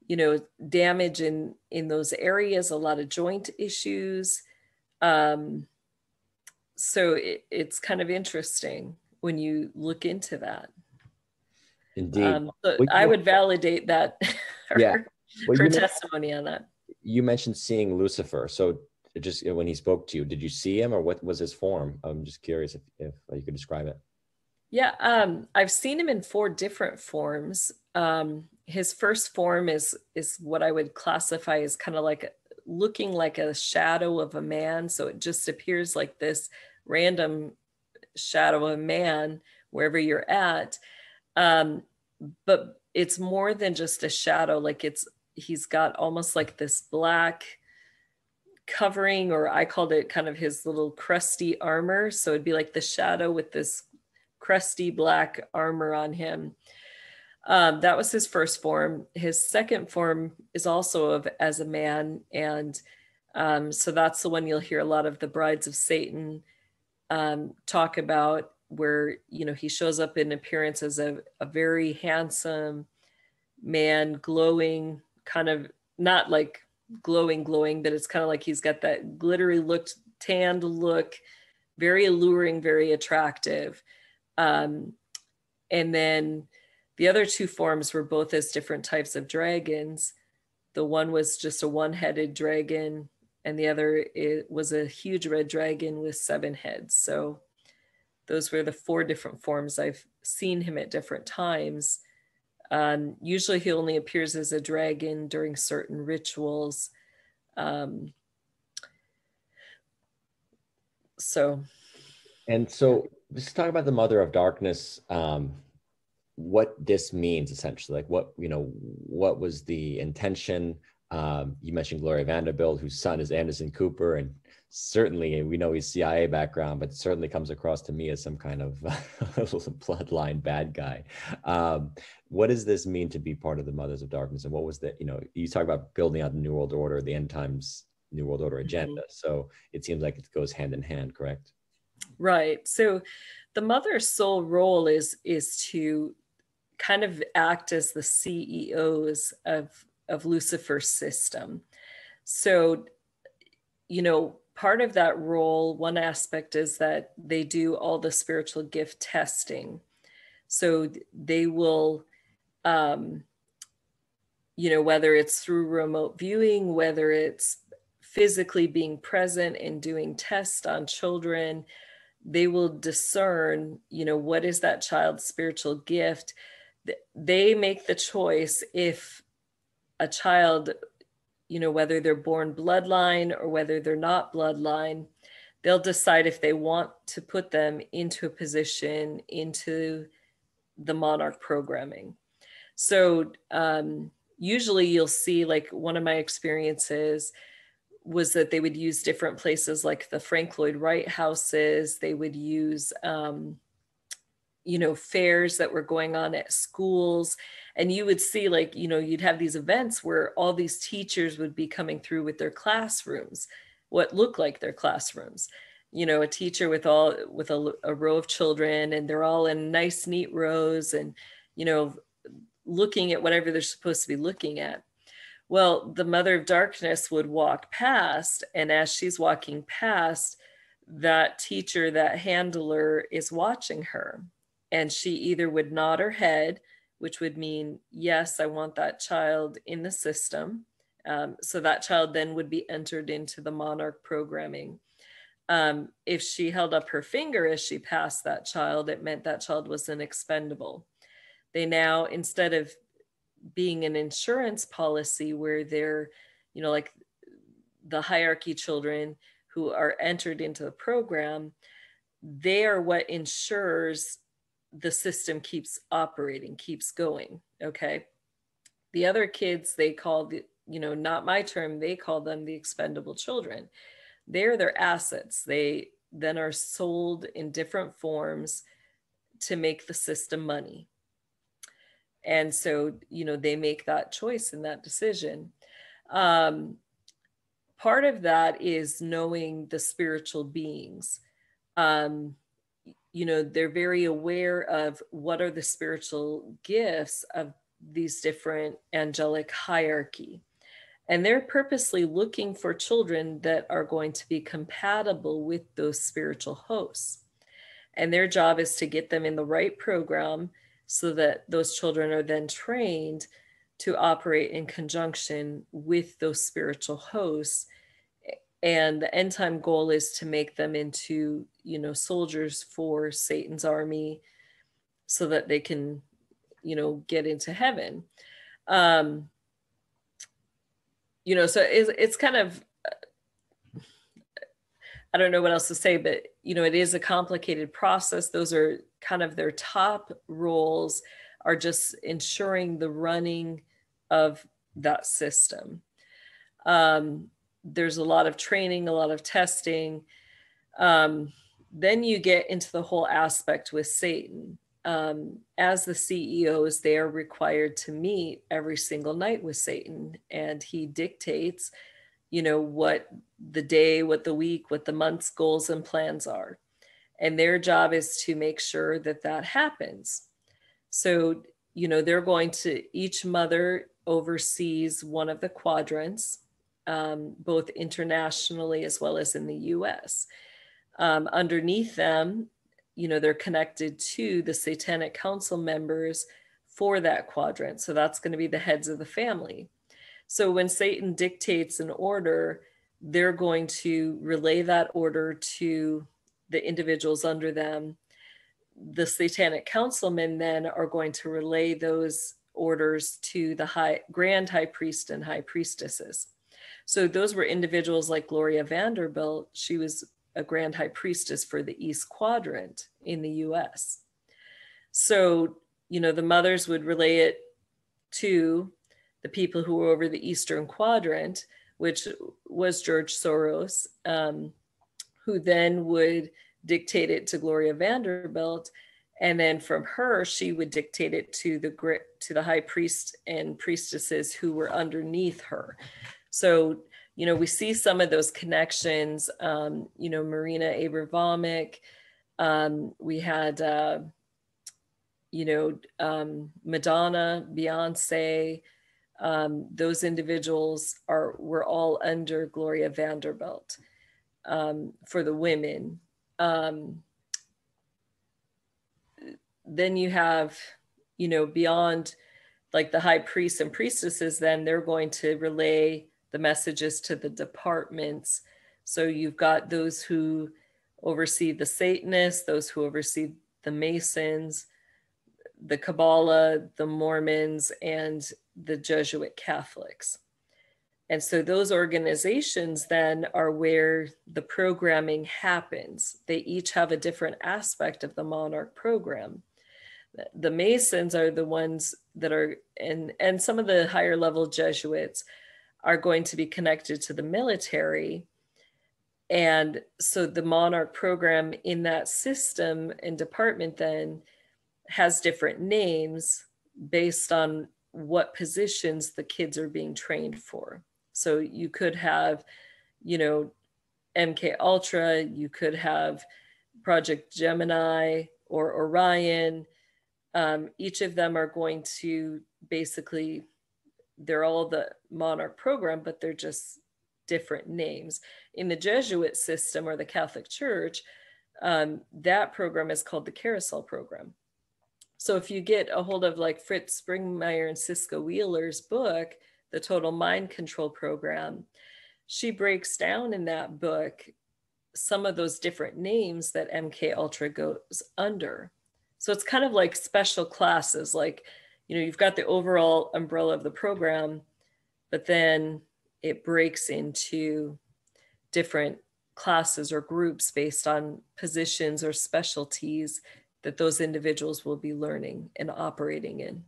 you know damage in in those areas a lot of joint issues. Um, so it, it's kind of interesting when you look into that. Indeed. Um, so i would validate that. Yeah well, her testimony on that. you mentioned seeing lucifer. So just when he spoke to you did you see him or what was his form? I'm just curious if, if you could describe it. Yeah um, i've seen him in four different forms. Um, his first form is is what i would classify as kind of like looking like a shadow of a man. So it just appears like this random shadow of a man wherever you're at. Um, but it's more than just a shadow. Like it's he's got almost like this black covering or i called it kind of his little crusty armor. So it'd be like the shadow with this crusty black armor on him. Um, that was his first form. His second form is also of as a man and um, so that's the one you'll hear a lot of the brides of satan um, talk about where you know he shows up in appearance as a, a very handsome man glowing kind of not like glowing glowing but it's kind of like he's got that glittery looked tanned look very alluring very attractive um, and then the other two forms were both as different types of dragons the one was just a one-headed dragon and the other it was a huge red dragon with seven heads. So those were the four different forms I've seen him at different times. Um, usually he only appears as a dragon during certain rituals. Um, so. And so let's talk about the mother of darkness. Um, what this means essentially, like what, you know, what was the intention? Um, you mentioned Gloria Vanderbilt, whose son is Anderson Cooper, and certainly we know he's CIA background, but certainly comes across to me as some kind of bloodline bad guy. Um, what does this mean to be part of the Mothers of Darkness? And what was the, you know, you talk about building out the New World Order, the end times New World Order mm-hmm. agenda. So it seems like it goes hand in hand, correct? Right. So the mother's sole role is is to kind of act as the CEOs of of Lucifer's system. So, you know, part of that role, one aspect is that they do all the spiritual gift testing. So they will, um, you know, whether it's through remote viewing, whether it's physically being present and doing tests on children, they will discern, you know, what is that child's spiritual gift. They make the choice if a child, you know, whether they're born bloodline or whether they're not bloodline, they'll decide if they want to put them into a position into the monarch programming. So um, usually you'll see like one of my experiences was that they would use different places like the Frank Lloyd Wright houses. They would use, um, you know, fairs that were going on at schools. And you would see, like, you know, you'd have these events where all these teachers would be coming through with their classrooms, what looked like their classrooms. You know, a teacher with all with a, a row of children, and they're all in nice, neat rows, and you know, looking at whatever they're supposed to be looking at well, the mother of darkness would walk past, and as she's walking past, that teacher, that handler is watching her. And she either would nod her head, which would mean, yes, I want that child in the system. Um, so that child then would be entered into the monarch programming. Um, if she held up her finger as she passed that child, it meant that child was an expendable. They now, instead of being an insurance policy where they're, you know, like the hierarchy children who are entered into the program, they are what ensures the system keeps operating, keeps going. Okay. The other kids, they call the, you know, not my term, they call them the expendable children. They're their assets. They then are sold in different forms to make the system money and so you know they make that choice and that decision um, part of that is knowing the spiritual beings um, you know they're very aware of what are the spiritual gifts of these different angelic hierarchy. And they're purposely looking for children that are going to be compatible with those spiritual hosts. And their job is to get them in the right program so that those children are then trained to operate in conjunction with those spiritual hosts and the end time goal is to make them into you know soldiers for satan's army so that they can you know get into heaven um you know so it's, it's kind of I don't know what else to say, but you know, it is a complicated process. Those are kind of their top roles are just ensuring the running of that system. Um, there's a lot of training, a lot of testing. Um, then you get into the whole aspect with Satan. Um, as the CEOs, they are required to meet every single night with Satan, and he dictates you know what the day what the week what the month's goals and plans are and their job is to make sure that that happens so you know they're going to each mother oversees one of the quadrants um, both internationally as well as in the us um, underneath them you know they're connected to the satanic council members for that quadrant so that's going to be the heads of the family so when Satan dictates an order, they're going to relay that order to the individuals under them. The satanic councilmen then are going to relay those orders to the high grand high priest and high priestesses. So those were individuals like Gloria Vanderbilt. She was a grand high priestess for the East Quadrant in the US. So, you know, the mothers would relay it to the people who were over the Eastern Quadrant, which was George Soros, um, who then would dictate it to Gloria Vanderbilt. And then from her, she would dictate it to the to the high priest and priestesses who were underneath her. So, you know, we see some of those connections. Um, you know, Marina Abramović. Um, we had, uh, you know, um, Madonna, Beyonce, um, those individuals are were all under Gloria Vanderbilt um, for the women. Um, then you have, you know, beyond like the high priests and priestesses, then they're going to relay the messages to the departments. So you've got those who oversee the Satanists, those who oversee the Masons, the Kabbalah, the Mormons, and the Jesuit Catholics. And so those organizations then are where the programming happens. They each have a different aspect of the Monarch program. The Masons are the ones that are, and, and some of the higher level Jesuits are going to be connected to the military. And so the Monarch program in that system and department then has different names based on what positions the kids are being trained for. So you could have, you know, MK Ultra, you could have Project Gemini or Orion. Um, each of them are going to basically, they're all the Monarch program, but they're just different names. In the Jesuit system or the Catholic Church, um, that program is called the Carousel program. So if you get a hold of like Fritz Springmeier and Cisco Wheeler's book, The Total Mind Control Program, she breaks down in that book some of those different names that MK Ultra goes under. So it's kind of like special classes, like, you know, you've got the overall umbrella of the program, but then it breaks into different classes or groups based on positions or specialties that those individuals will be learning and operating in.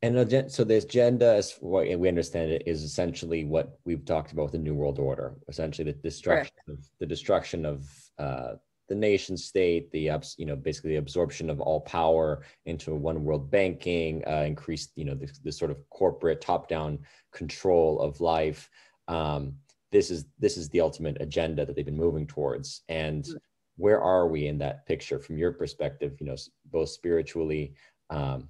And so this agenda, as what we understand it, is essentially what we've talked about with the New World Order. Essentially, the destruction of the destruction of uh, the nation state, the ups, you know basically the absorption of all power into one world banking, uh, increased you know this, this sort of corporate top down control of life. Um, this is this is the ultimate agenda that they've been moving towards, and where are we in that picture from your perspective you know both spiritually um,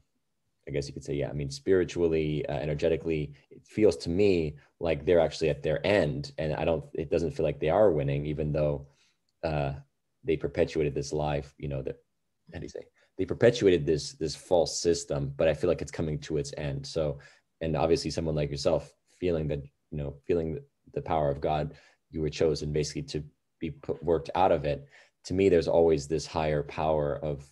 i guess you could say yeah i mean spiritually uh, energetically it feels to me like they're actually at their end. And i don't it doesn't feel like they are winning even though uh, they perpetuated this life you know that how do you say they perpetuated this this false system but i feel like it's coming to its end so and obviously someone like yourself feeling that you know feeling the power of god you were chosen basically to be put, worked out of it to me, there's always this higher power of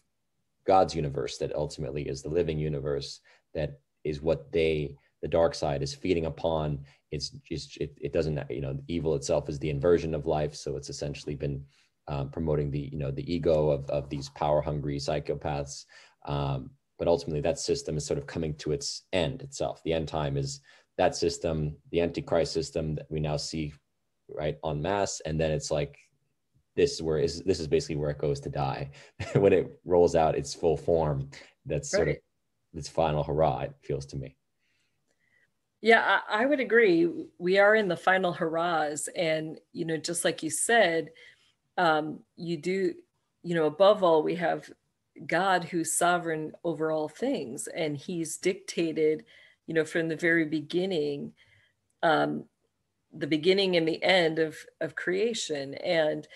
God's universe that ultimately is the living universe that is what they, the dark side, is feeding upon. It's just, it, it doesn't, you know, evil itself is the inversion of life. So it's essentially been um, promoting the, you know, the ego of, of these power hungry psychopaths. Um, but ultimately, that system is sort of coming to its end itself. The end time is that system, the antichrist system that we now see right on mass and then it's like this is where is this is basically where it goes to die when it rolls out its full form that's right. sort of its final hurrah it feels to me yeah I, I would agree we are in the final hurrahs and you know just like you said um, you do you know above all we have god who's sovereign over all things and he's dictated you know from the very beginning um, the beginning and the end of of creation. And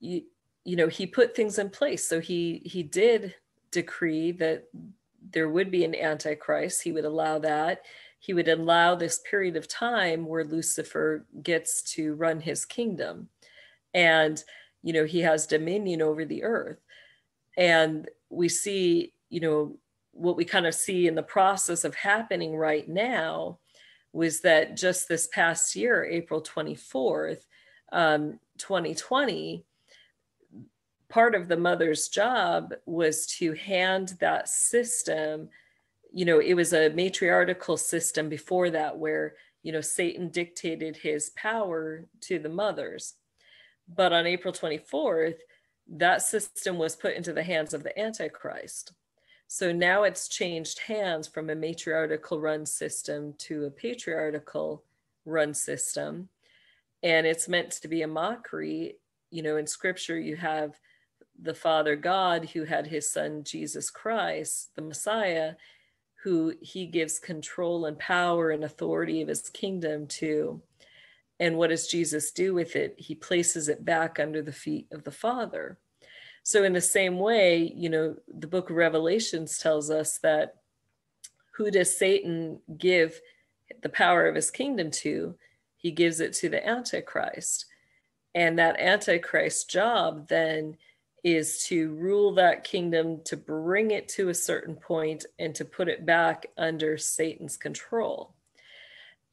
you, you know he put things in place. So he he did decree that there would be an antichrist. He would allow that. He would allow this period of time where lucifer gets to run his kingdom. And you know he has dominion over the earth. And we see you know what we kind of see in the process of happening right now was that just this past year april 24th um, 2020 part of the mother's job was to hand that system you know it was a matriarchal system before that where you know satan dictated his power to the mothers but on april 24th that system was put into the hands of the antichrist. So now it's changed hands from a matriarchal run system to a patriarchal run system. And it's meant to be a mockery. You know in scripture you have the Father God who had his son Jesus Christ, the Messiah, who he gives control and power and authority of his kingdom to. And what does Jesus do with it? He places it back under the feet of the Father. So, in the same way, you know, the book of Revelations tells us that who does Satan give the power of his kingdom to? He gives it to the Antichrist. And that Antichrist job then is to rule that kingdom, to bring it to a certain point, and to put it back under Satan's control.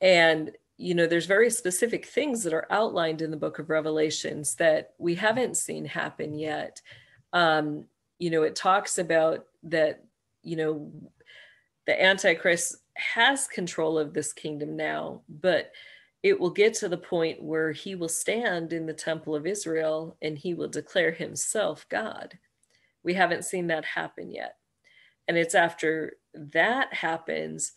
And, you know, there's very specific things that are outlined in the book of Revelations that we haven't seen happen yet. Um, you know, it talks about that, you know, the Antichrist has control of this kingdom now, but it will get to the point where he will stand in the temple of Israel and he will declare himself God. We haven't seen that happen yet. And it's after that happens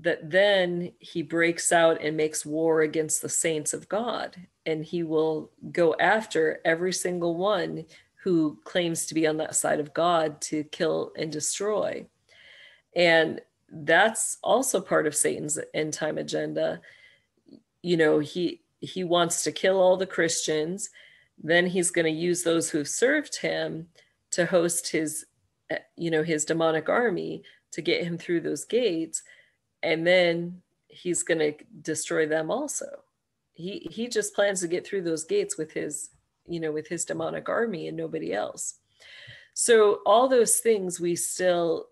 that then he breaks out and makes war against the saints of God. And he will go after every single one who claims to be on that side of God to kill and destroy. And that's also part of Satan's end time agenda you know he he wants to kill all the christians then he's going to use those who've served him to host his eh, you know his demonic army to get him through those gates and then he's going to destroy them also. He he just plans to get through those gates with his you know with his demonic army and nobody else. So all those things we still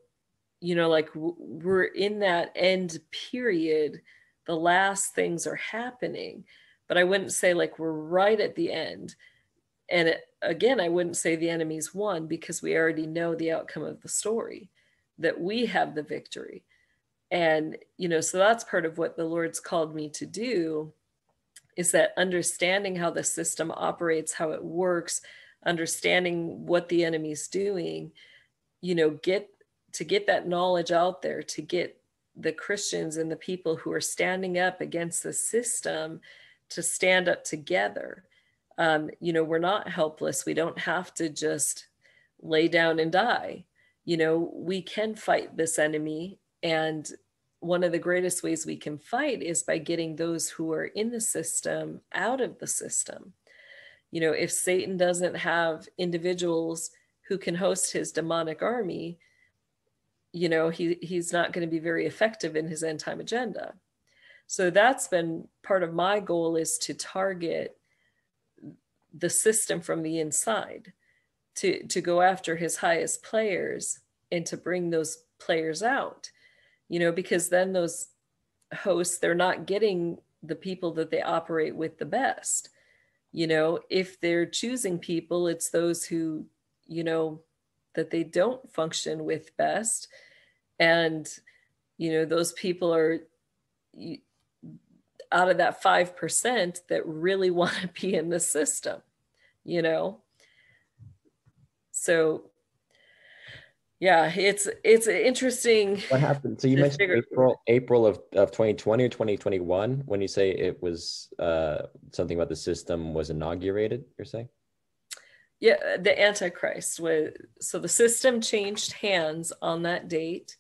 you know like we're in that end period. The last things are happening but i wouldn't say like we're right at the end. And it, again i wouldn't say the enemy's won because we already know the outcome of the story that we have the victory and you know so that's part of what the lord's called me to do is that understanding how the system operates how it works understanding what the enemy's doing you know get to get that knowledge out there to get the Christians and the people who are standing up against the system to stand up together. Um, you know, we're not helpless. We don't have to just lay down and die. You know, we can fight this enemy. And one of the greatest ways we can fight is by getting those who are in the system out of the system. You know, if Satan doesn't have individuals who can host his demonic army, you know he he's not going to be very effective in his end time agenda so that's been part of my goal is to target the system from the inside to to go after his highest players and to bring those players out you know because then those hosts they're not getting the people that they operate with the best. You know if they're choosing people it's those who you know that they don't function with best. And you know those people are out of that 5% that really want to be in the system you know? So yeah it's it's interesting. What happened? So you mentioned figure- april april of, of 2020 or 2021 when you say it was uh, something about the system was inaugurated you're saying? Yeah the antichrist was so the system changed hands on that date.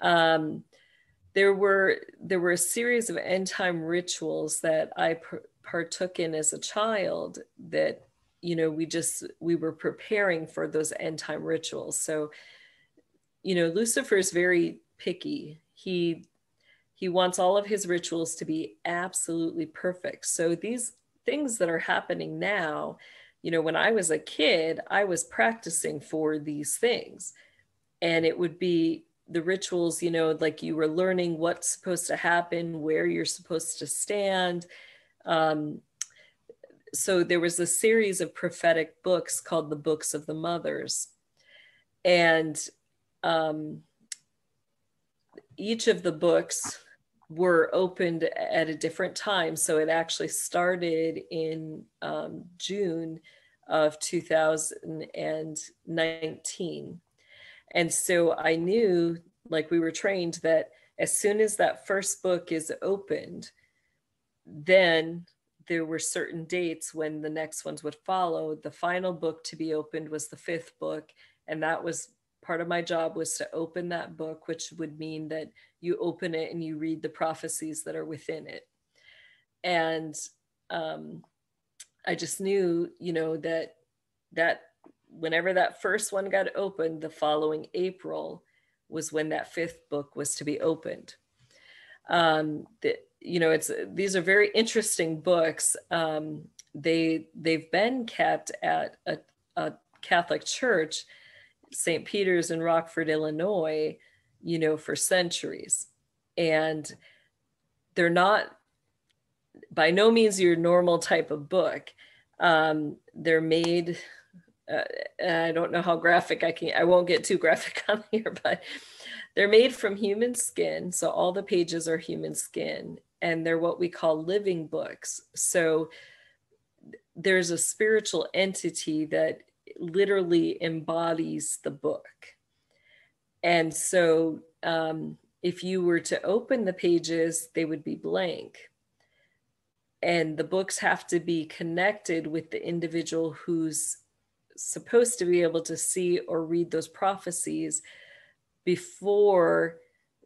Um, there were there were a series of end time rituals that I partook in as a child that you know we just we were preparing for those end time rituals. So you know lucifer is very picky he he wants all of his rituals to be absolutely perfect so these things that are happening now you know when i was a kid i was practicing for these things and it would be the rituals, you know, like you were learning what's supposed to happen, where you're supposed to stand. Um, so there was a series of prophetic books called the Books of the Mothers. And um, each of the books were opened at a different time. So it actually started in um, June of 2019. And so I knew, like we were trained, that as soon as that first book is opened, then there were certain dates when the next ones would follow. The final book to be opened was the fifth book. And that was part of my job was to open that book, which would mean that you open it and you read the prophecies that are within it. And um, I just knew, you know, that that whenever that first one got opened, the following April was when that fifth book was to be opened. Um, the, you know, it's these are very interesting books. Um, they they've been kept at a, a Catholic church, St. Peter's in Rockford, Illinois, you know, for centuries, and they're not by no means your normal type of book. Um, they're made. Uh, I don't know how graphic I can. I won't get too graphic on here, but they're made from human skin. So all the pages are human skin, and they're what we call living books. So there's a spiritual entity that literally embodies the book. And so um, if you were to open the pages, they would be blank and the books have to be connected with the individual who's supposed to be able to see or read those prophecies before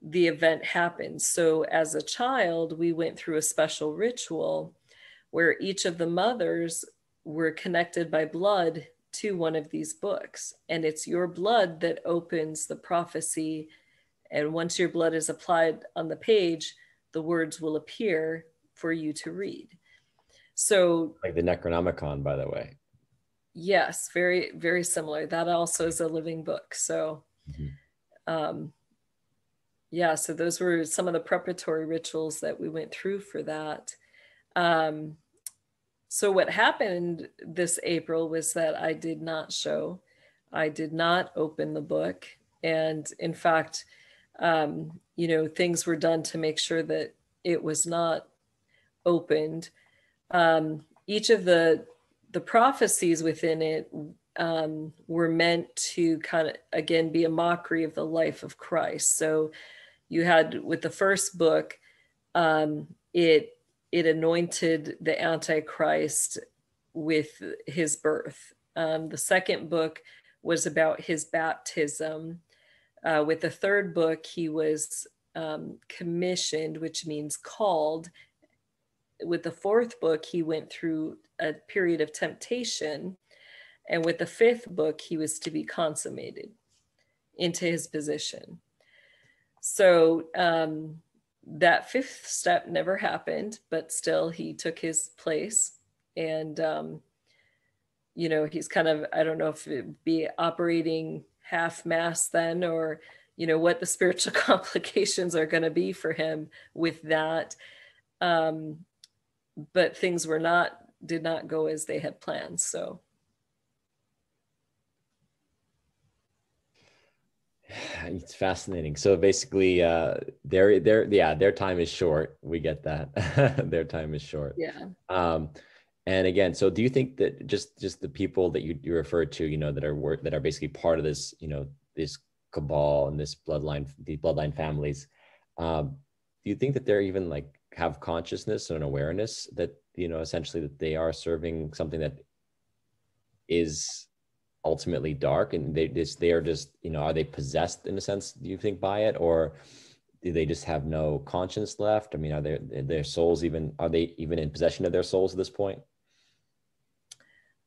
the event happens. So, as a child, we went through a special ritual where each of the mothers were connected by blood to one of these books. And it's your blood that opens the prophecy. And once your blood is applied on the page, the words will appear for you to read. So, like the Necronomicon, by the way. Yes, very, very similar. That also is a living book. So, mm-hmm. um, yeah, so those were some of the preparatory rituals that we went through for that. Um, so, what happened this April was that I did not show, I did not open the book. And in fact, um, you know, things were done to make sure that it was not opened. Um, each of the the prophecies within it um, were meant to kind of again be a mockery of the life of Christ. So you had with the first book, um, it it anointed the Antichrist with his birth. Um, the second book was about his baptism. Uh, with the third book, he was um, commissioned, which means called, with the fourth book, he went through a period of temptation. And with the fifth book, he was to be consummated into his position. So um, that fifth step never happened, but still he took his place. And, um, you know, he's kind of, I don't know if it'd be operating half mass then or, you know, what the spiritual complications are going to be for him with that. Um, but things were not did not go as they had planned so it's fascinating. So basically uh their their yeah their time is short. We get that. Their time is short. Yeah. Um and again so do you think that just just the people that you, you referred to you know that are work that are basically part of this you know this cabal and this bloodline these bloodline families um do you think that they're even like have consciousness and awareness that you know essentially that they are serving something that is ultimately dark and they just they are just you know are they possessed in a sense do you think by it? Or do they just have no conscience left? I mean are their their souls even are they even in possession of their souls at this point?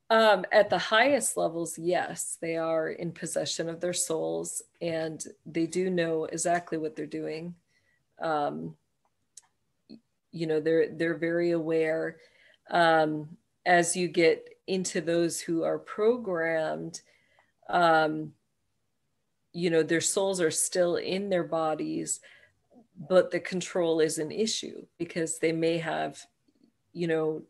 Um, at the highest levels yes they are in possession of their souls and they do know exactly what they're doing. Um, you know they're they're very aware. Um, as you get into those who are programmed um, you know their souls are still in their bodies but the control is an issue because they may have you know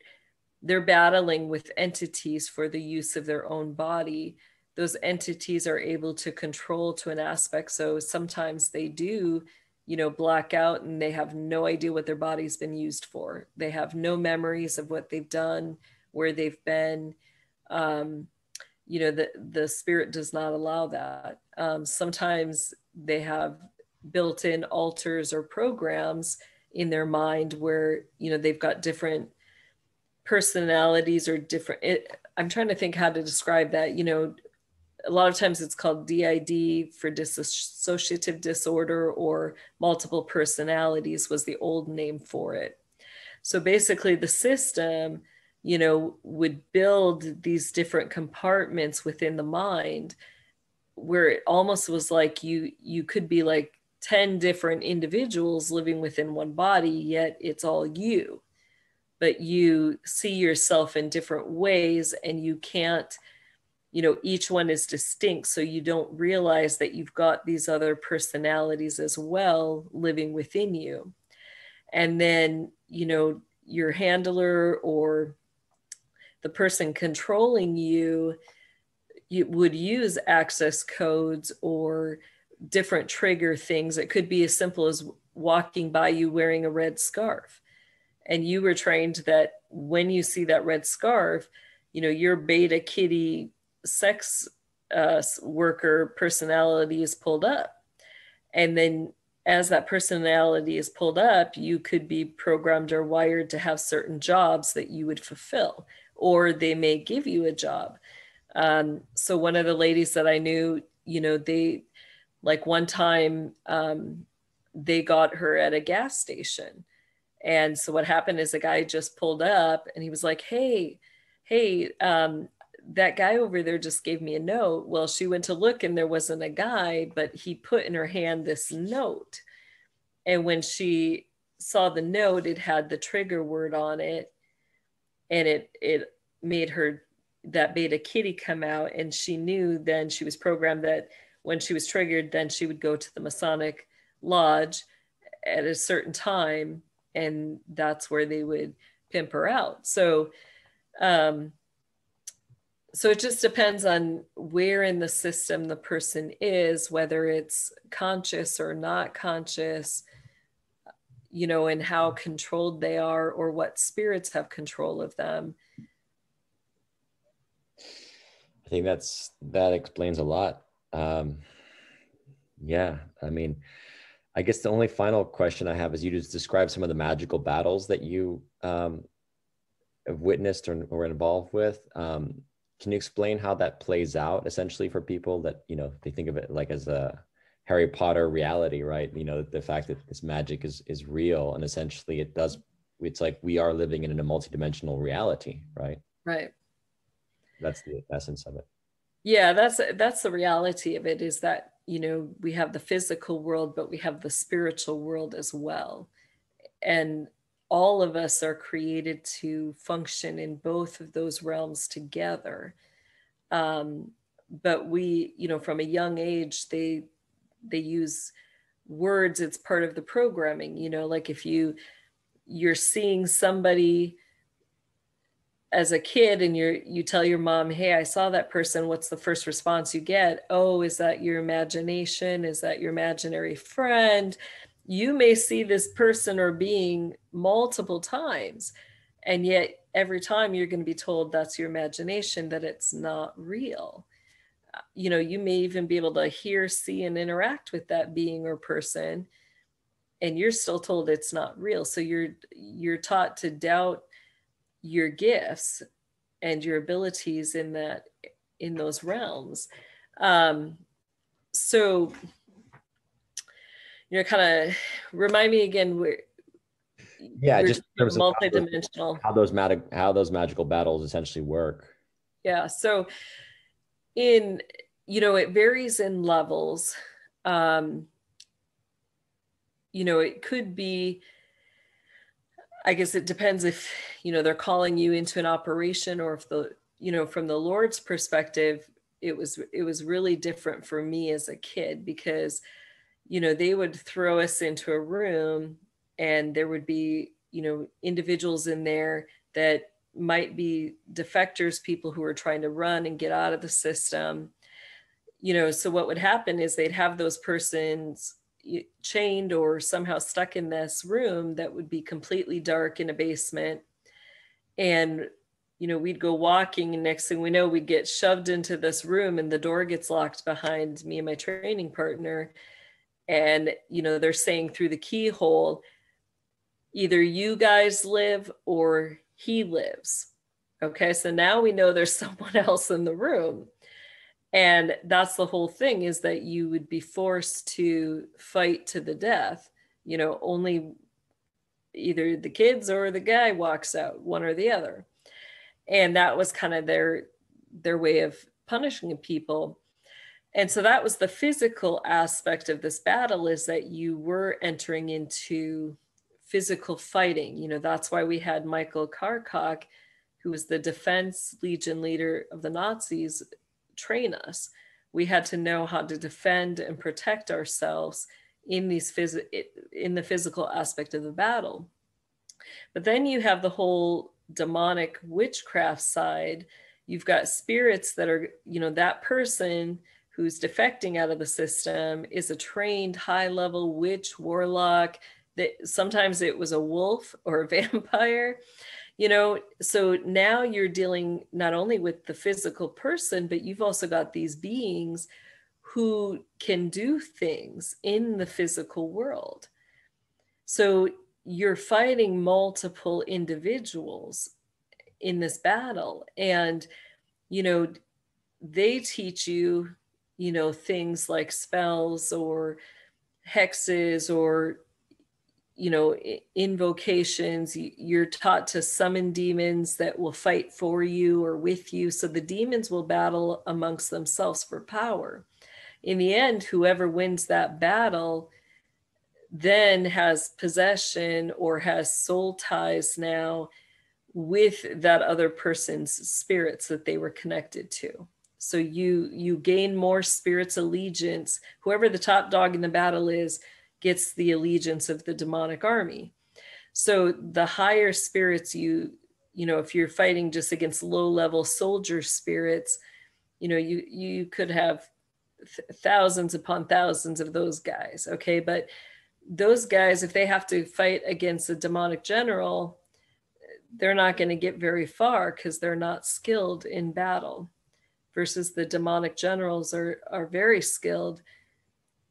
they're battling with entities for the use of their own body. Those entities are able to control to an aspect. So sometimes they do you know, black out and they have no idea what their body's been used for. They have no memories of what they've done, where they've been. Um, you know, the, the spirit does not allow that. Um, sometimes they have built in alters or programs in their mind where, you know, they've got different personalities or different. It, I'm trying to think how to describe that. You know, a lot of times it's called DID for dissociative disorder or multiple personalities was the old name for it. So basically the system you know, would build these different compartments within the mind where it almost was like you you could be like 10 different individuals living within one body yet it's all you. But you see yourself in different ways and you can't you know each one is distinct. So you don't realize that you've got these other personalities as well living within you. And then you know your handler or the person controlling you you would use access codes or different trigger things. It could be as simple as walking by you wearing a red scarf. And you were trained that when you see that red scarf you know your beta kitty sex uh, worker personality is pulled up. And then as that personality is pulled up, you could be programmed or wired to have certain jobs that you would fulfill, or they may give you a job. Um, so one of the ladies that I knew, you know, they like one time um, they got her at a gas station. And so what happened is the guy just pulled up and he was like, Hey, hey, um, that guy over there just gave me a note. Well, she went to look and there wasn't a guy, but he put in her hand this note. And when she saw the note, it had the trigger word on it. And it it made her that beta kitty come out. And she knew then she was programmed that when she was triggered, then she would go to the Masonic Lodge at a certain time. And that's where they would pimp her out. So um so it just depends on where in the system the person is whether it's conscious or not conscious you know and how controlled they are or what spirits have control of them. I think that's that explains a lot. Um yeah i mean i guess the only final question i have is you just describe some of the magical battles that you um have witnessed or, or involved with. Um can you explain how that plays out essentially for people that you know they think of it like as a harry potter reality right? You know the fact that this magic is is real and essentially it does it's like we are living in a multidimensional reality right? Right. That's the essence of it. Yeah that's that's the reality of it is that you know we have the physical world but we have the spiritual world as well. And all of us are created to function in both of those realms together. Um, but we you know from a young age they they use words it's part of the programming you know like if you you're seeing somebody as a kid and you're you tell your mom hey i saw that person what's the first response you get? Oh is that your imagination? Is that your imaginary friend? You may see this person or being multiple times and yet every time you're going to be told that's your imagination that it's not real you know you may even be able to hear see and interact with that being or person and you're still told it's not real so you're you're taught to doubt your gifts and your abilities in that in those realms um so you know, kind of remind me again where. Yeah, just in terms multidimensional. How those, how those magic, how those magical battles essentially work. Yeah. So, in you know, it varies in levels. Um, you know, it could be. I guess it depends if you know they're calling you into an operation or if the you know from the Lord's perspective, it was it was really different for me as a kid because you know, they would throw us into a room and there would be, you know, individuals in there that might be defectors, people who are trying to run and get out of the system. You know, so what would happen is they'd have those persons chained or somehow stuck in this room that would be completely dark in a basement. And you know, we'd go walking, and next thing we know, we'd get shoved into this room, and the door gets locked behind me and my training partner and you know they're saying through the keyhole either you guys live or he lives. Okay so now we know there's someone else in the room. And that's the whole thing is that you would be forced to fight to the death. You know only either the kids or the guy walks out one or the other. And that was kind of their their way of punishing people. And so that was the physical aspect of this battle is that you were entering into physical fighting. You know that's why we had michael karkoc who was the defense legion leader of the nazis train us. We had to know how to defend and protect ourselves in these phys- in the physical aspect of the battle. But then you have the whole demonic witchcraft side. You've got spirits that are you know that person who's defecting out of the system is a trained high level witch warlock that sometimes it was a wolf or a vampire you know? So now you're dealing not only with the physical person but you've also got these beings who can do things in the physical world. So you're fighting multiple individuals in this battle and you know they teach you you know things like spells or hexes or you know invocations you're taught to summon demons that will fight for you or with you. So the demons will battle amongst themselves for power. In the end whoever wins that battle then has possession or has soul ties now with that other person's spirits that they were connected to. So you you gain more spirits allegiance. Whoever the top dog in the battle is gets the allegiance of the demonic army. So the higher spirits you you know if you're fighting just against low level soldier spirits you know you you could have th- thousands upon thousands of those guys okay? But those guys if they have to fight against a demonic general they're not going to get very far because they're not skilled in battle versus the demonic generals are are very skilled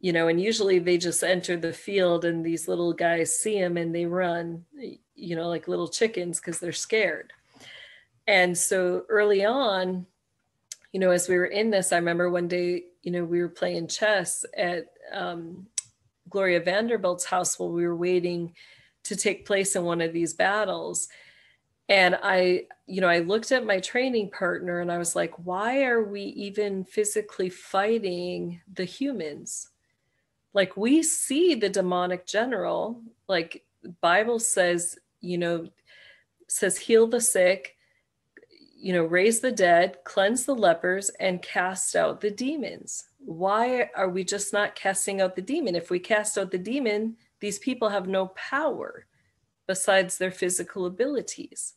you know and usually they just enter the field and these little guys see them and they run you know like little chickens because they're scared. And so early on you know as we were in this i remember one day you know we were playing chess at um, gloria vanderbilt's house while we were waiting to take place in one of these battles. And i you know i looked at my training partner and i was like why are we even physically fighting the humans like we see the demonic general like bible says you know says heal the sick you know raise the dead cleanse the lepers and cast out the demons. Why are we just not casting out the demon? If we cast out the demon these people have no power besides their physical abilities.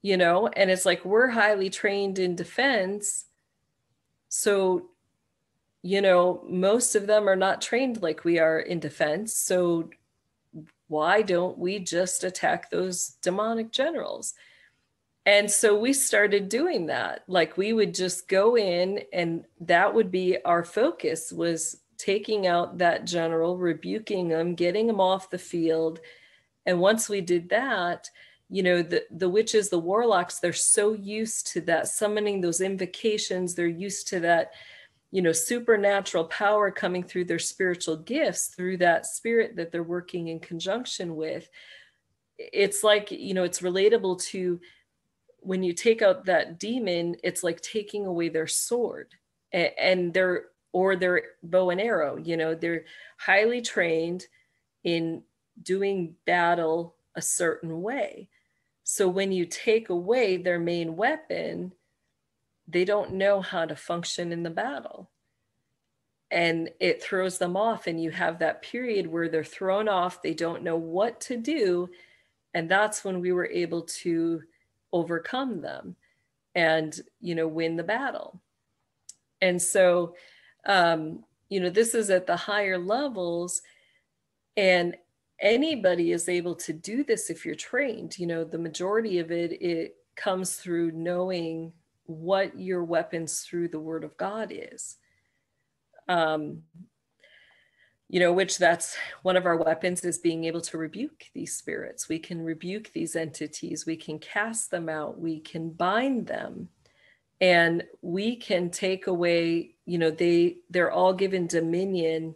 You know and it's like we're highly trained in defense so you know most of them are not trained like we are in defense. So why don't we just attack those demonic generals? And so we started doing that. Like we would just go in and that would be our focus was taking out that general rebuking them getting them off the field. And once we did that you know the the witches the warlocks they're so used to that summoning those invocations they're used to that you know supernatural power coming through their spiritual gifts through that spirit that they're working in conjunction with it's like you know it's relatable to when you take out that demon it's like taking away their sword and, their or their bow and arrow you know they're highly trained in doing battle a certain way. So when you take away their main weapon, they don't know how to function in the battle. And it throws them off, and you have that period where they're thrown off, they don't know what to do. And that's when we were able to overcome them and, you know, win the battle. And so, um, you know, this is at the higher levels. And anybody is able to do this if you're trained you know the majority of it it comes through knowing what your weapons through the word of god is. Um you know which that's one of our weapons is being able to rebuke these spirits. We can rebuke these entities. We can cast them out. We can bind them. And we can take away you know they they're all given dominion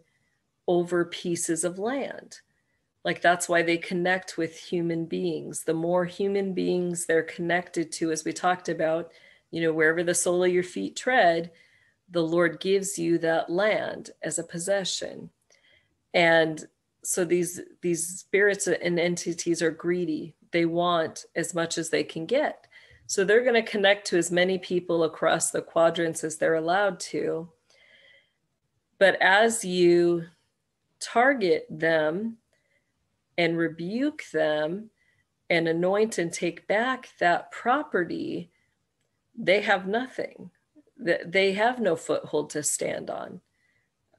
over pieces of land. Like that's why they connect with human beings. The more human beings they're connected to, as we talked about, you know, wherever the sole of your feet tread, the Lord gives you that land as a possession. And so these these spirits and entities are greedy. They want as much as they can get. So they're going to connect to as many people across the quadrants as they're allowed to. But as you target them and rebuke them and anoint and take back that property, they have nothing. They have no foothold to stand on.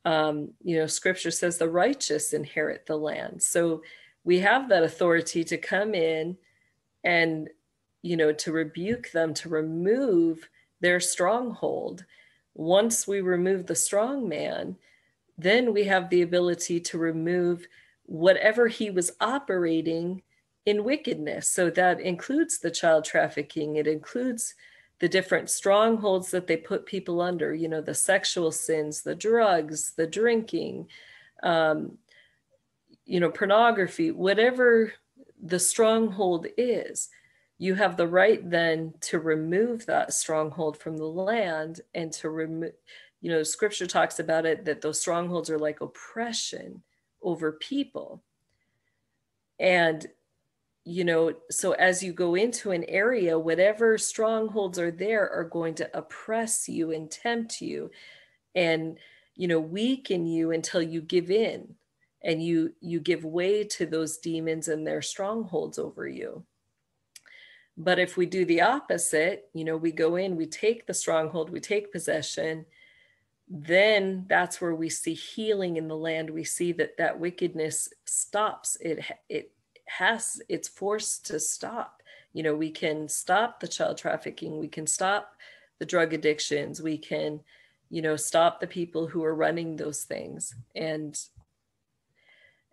Um, you know, scripture says the righteous inherit the land. So we have that authority to come in and, you know, to rebuke them, to remove their stronghold. Once we remove the strong man, then we have the ability to remove whatever he was operating in wickedness. So that includes the child trafficking, it includes the different strongholds that they put people under, you know, the sexual sins, the drugs, the drinking, um, you know, pornography, whatever the stronghold is, you have the right then to remove that stronghold from the land and to remove, you know, scripture talks about it that those strongholds are like oppression over people. And, you know, so as you go into an area, whatever strongholds are there are going to oppress you and tempt you. And, you know, weaken you until you give in and you you give way to those demons and their strongholds over you. But if we do the opposite you know we go in we take the stronghold we take possession then that's where we see healing in the land. We see that that wickedness stops. It it has it's forced to stop you know we can stop the child trafficking we can stop the drug addictions we can you know stop the people who are running those things and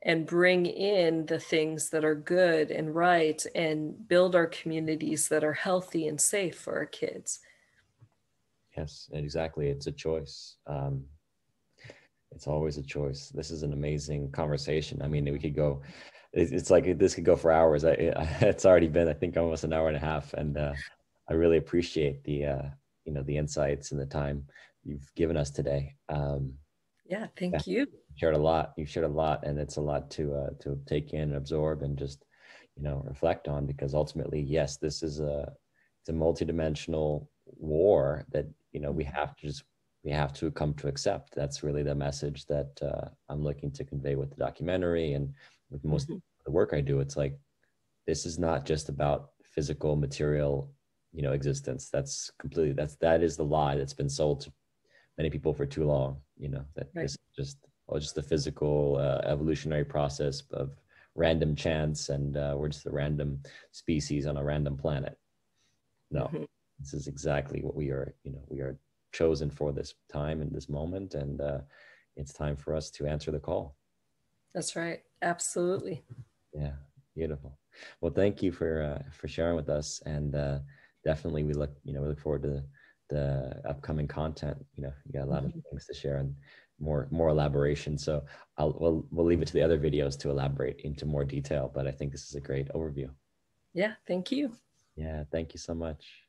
and bring in the things that are good and right and build our communities that are healthy and safe for our kids Yes, exactly. It's a choice. Um, it's always a choice. This is an amazing conversation. I mean, we could go. It's like this could go for hours. I, it's already been, I think, almost an hour and a half, and uh, I really appreciate the, uh, you know, the insights and the time you've given us today. Um, yeah, thank yeah, you. Shared a lot. You shared a lot, and it's a lot to uh, to take in and absorb and just, you know, reflect on. Because ultimately, yes, this is a it's a multidimensional war that you know we have to just we have to come to accept that's really the message that uh, i'm looking to convey with the documentary and with most mm-hmm. of the work i do it's like this is not just about physical material you know existence. That's completely that's that is the lie that's been sold to many people for too long you know that right. this is just well, just the physical uh, evolutionary process of random chance and uh, we're just a random species on a random planet. No mm-hmm. this is exactly what we are you know we are chosen for this time and this moment and uh, it's time for us to answer the call. That's right absolutely. Yeah beautiful. Well thank you for uh, for sharing with us and uh, definitely we look you know we look forward to the upcoming content. You know you got a lot of mm-hmm. things to share and more more elaboration. So i'll we'll, we'll leave it to the other videos to elaborate into more detail but i think this is a great overview. Yeah thank you. Yeah thank you so much